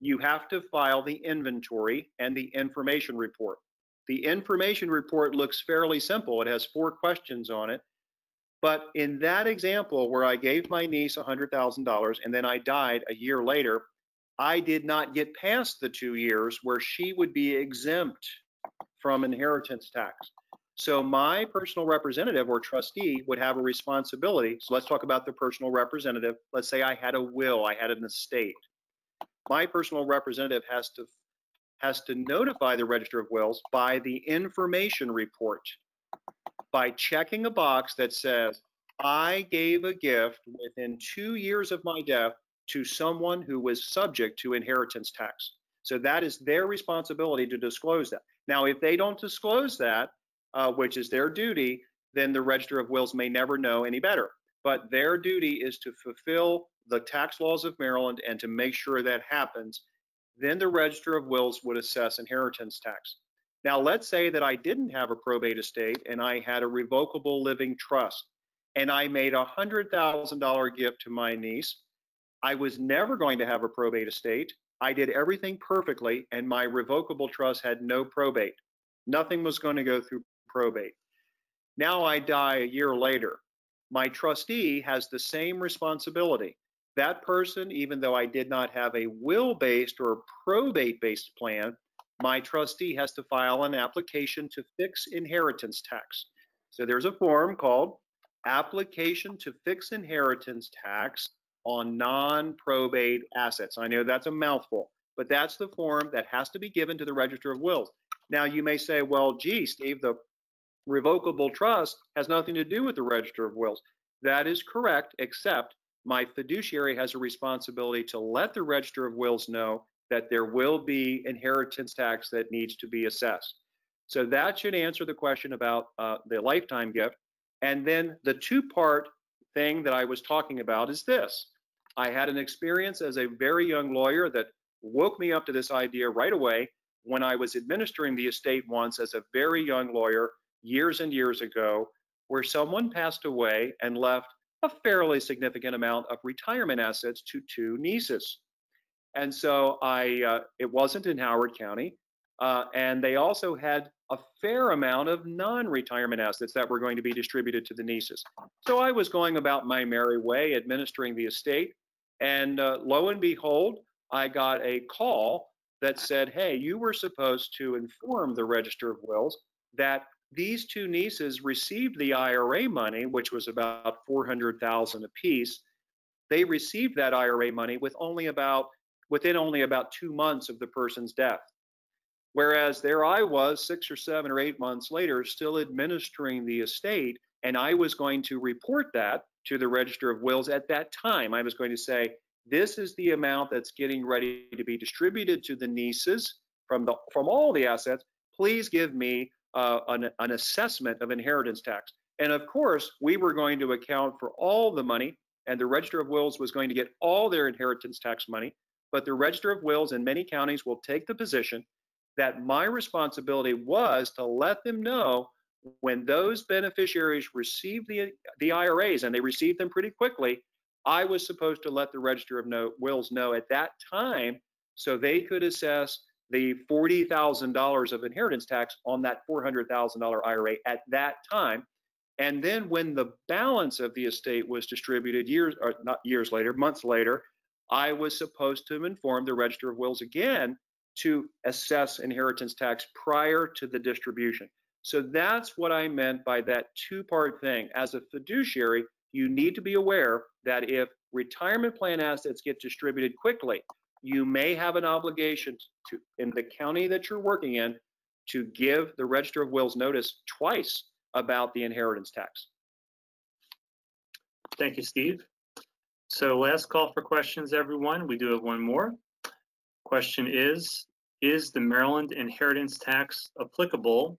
you have to file the inventory and the information report. The information report looks fairly simple. It has four questions on it. But in that example where I gave my niece $100,000 and then I died a year later, I did not get past the two years where she would be exempt from inheritance tax. So my personal representative or trustee would have a responsibility. So let's talk about the personal representative. Let's say I had a will, I had an estate. My personal representative has to has to notify the Register of Wills by the information report by checking a box that says, I gave a gift within two years of my death to someone who was subject to inheritance tax. So that is their responsibility to disclose that. Now, if they don't disclose that, uh, which is their duty, then the Register of Wills may never know any better. But their duty is to fulfill the tax laws of Maryland and to make sure that happens. Then the Register of Wills would assess inheritance tax. Now, let's say that I didn't have a probate estate and I had a revocable living trust and I made a $100,000 gift to my niece. I was never going to have a probate estate. I did everything perfectly and my revocable trust had no probate. Nothing was going to go through probate. Now I die a year later. My trustee has the same responsibility. That person, even though I did not have a will based or probate based plan, my trustee has to file an application to fix inheritance tax. So there's a form called Application to Fix Inheritance Tax on Non-Probate Assets. I know that's a mouthful, but that's the form that has to be given to the Register of Wills. Now you may say, well, gee, Steve, the revocable trust has nothing to do with the Register of Wills. That is correct, except my fiduciary has a responsibility to let the Register of Wills know that there will be inheritance tax that needs to be assessed. So that should answer the question about uh, the lifetime gift. And then the two part thing that I was talking about is this I had an experience as a very young lawyer that woke me up to this idea right away when I was administering the estate once as a very young lawyer years and years ago, where someone passed away and left a fairly significant amount of retirement assets to two nieces. And so I, uh, it wasn't in Howard County. Uh, and they also had a fair amount of non-retirement assets that were going to be distributed to the nieces. So I was going about my merry way, administering the estate. And uh, lo and behold, I got a call that said, hey, you were supposed to inform the Register of Wills that these two nieces received the IRA money, which was about 400,000 apiece. They received that IRA money with only about within only about two months of the person's death. Whereas there I was six or seven or eight months later, still administering the estate, and I was going to report that to the Register of Wills at that time. I was going to say, this is the amount that's getting ready to be distributed to the nieces from the from all the assets. Please give me uh, an, an assessment of inheritance tax. And of course, we were going to account for all the money, and the Register of Wills was going to get all their inheritance tax money but the Register of Wills in many counties will take the position that my responsibility was to let them know when those beneficiaries received the, the IRAs, and they received them pretty quickly, I was supposed to let the Register of no, Wills know at that time so they could assess the $40,000 of inheritance tax on that $400,000 IRA at that time. And then when the balance of the estate was distributed years, or not years later, months later, I was supposed to inform the Register of Wills again to assess inheritance tax prior to the distribution. So that's what I meant by that two part thing. As a fiduciary, you need to be aware that if retirement plan assets get distributed quickly, you may have an obligation to, in the county that you're working in, to give the Register of Wills notice twice about the inheritance tax. Thank you, Steve. So last call for questions, everyone. We do have one more. Question is, is the Maryland inheritance tax applicable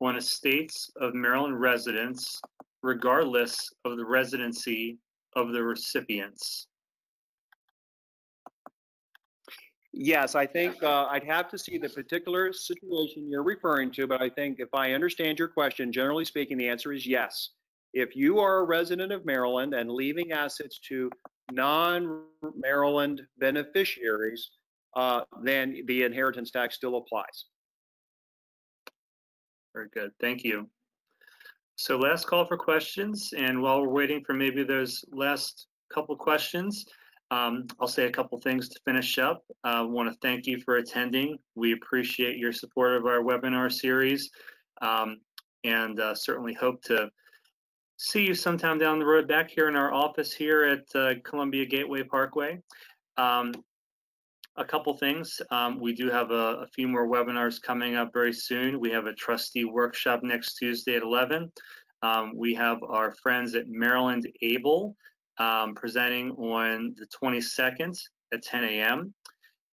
on estates of Maryland residents regardless of the residency of the recipients? Yes, I think uh, I'd have to see the particular situation you're referring to, but I think if I understand your question, generally speaking, the answer is yes. If you are a resident of Maryland and leaving assets to non-Maryland beneficiaries, uh, then the inheritance tax still applies. Very good. Thank you. So last call for questions. And while we're waiting for maybe those last couple questions, um, I'll say a couple things to finish up. I uh, want to thank you for attending. We appreciate your support of our webinar series um, and uh, certainly hope to see you sometime down the road back here in our office here at uh, Columbia Gateway Parkway. Um, a couple things. Um, we do have a, a, few more webinars coming up very soon. We have a trustee workshop next Tuesday at 11. Um, we have our friends at Maryland Able um, presenting on the 22nd at 10 a.m.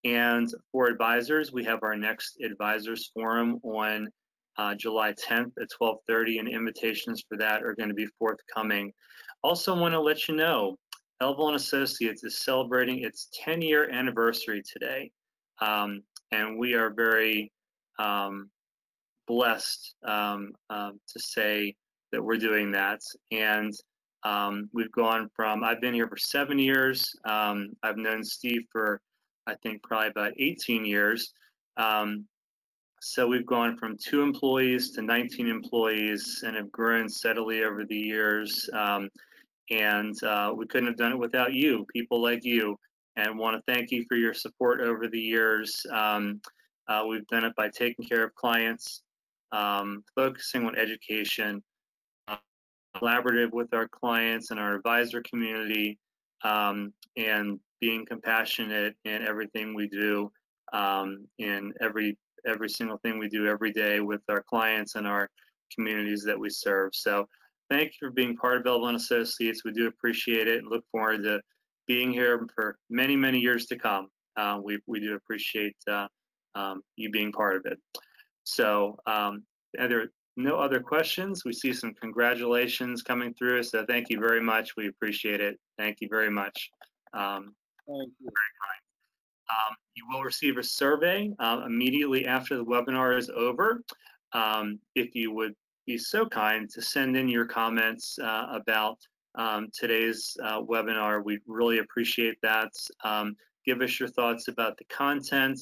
And for advisors, we have our next advisors forum on uh, July 10th at 12:30, and invitations for that are going to be forthcoming. Also, want to let you know, Elville Associates is celebrating its 10-year anniversary today, um, and we are very um, blessed um, um to say that we're doing that. And um, we've gone from, I've been here for seven years. Um, I've known Steve for, I think, probably about 18 years. Um, so we've gone from two employees to 19 employees and have grown steadily over the years. Um, and uh, we couldn't have done it without you, people like you. And want to thank you for your support over the years. Um, uh, we've done it by taking care of clients, um, focusing on education, collaborative with our clients and our advisor community, um, and being compassionate in everything we do, um, in every every single thing we do every day with our clients and our communities that we serve. So, thank you for being part of Elville Associates. We do appreciate it and look forward to being here for many many years to come. Uh, we we do appreciate uh, um, you being part of it. So, um, other no other questions. We see some congratulations coming through. So thank you very much. We appreciate it. Thank you very much. Um, thank you. Um, you will receive a survey uh, immediately after the webinar is over. Um, if you would be so kind to send in your comments uh, about um, today's uh, webinar, we'd really appreciate that. Um, give us your thoughts about the content.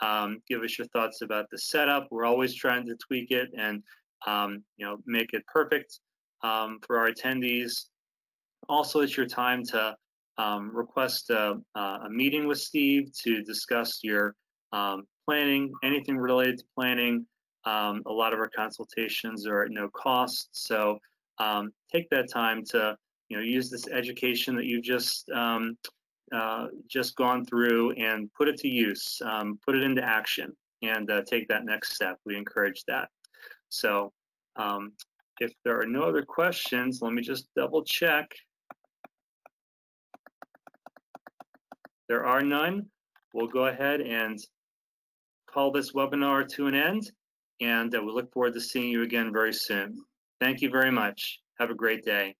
Um, give us your thoughts about the setup. We're always trying to tweak it and um, you know, make it perfect um, for our attendees. Also, it's your time to um, request a, a, meeting with Steve to discuss your um, planning, anything related to planning. Um, a lot of our consultations are at no cost, so um, take that time to you know use this education that you've just uh, just gone through and put it to use, put it into action, and uh, take that next step. We encourage that. So um, if there are no other questions, let me just double check. There are none. We'll go ahead and call this webinar to an end, and uh, we look forward to seeing you again very soon. Thank you very much. Have a great day.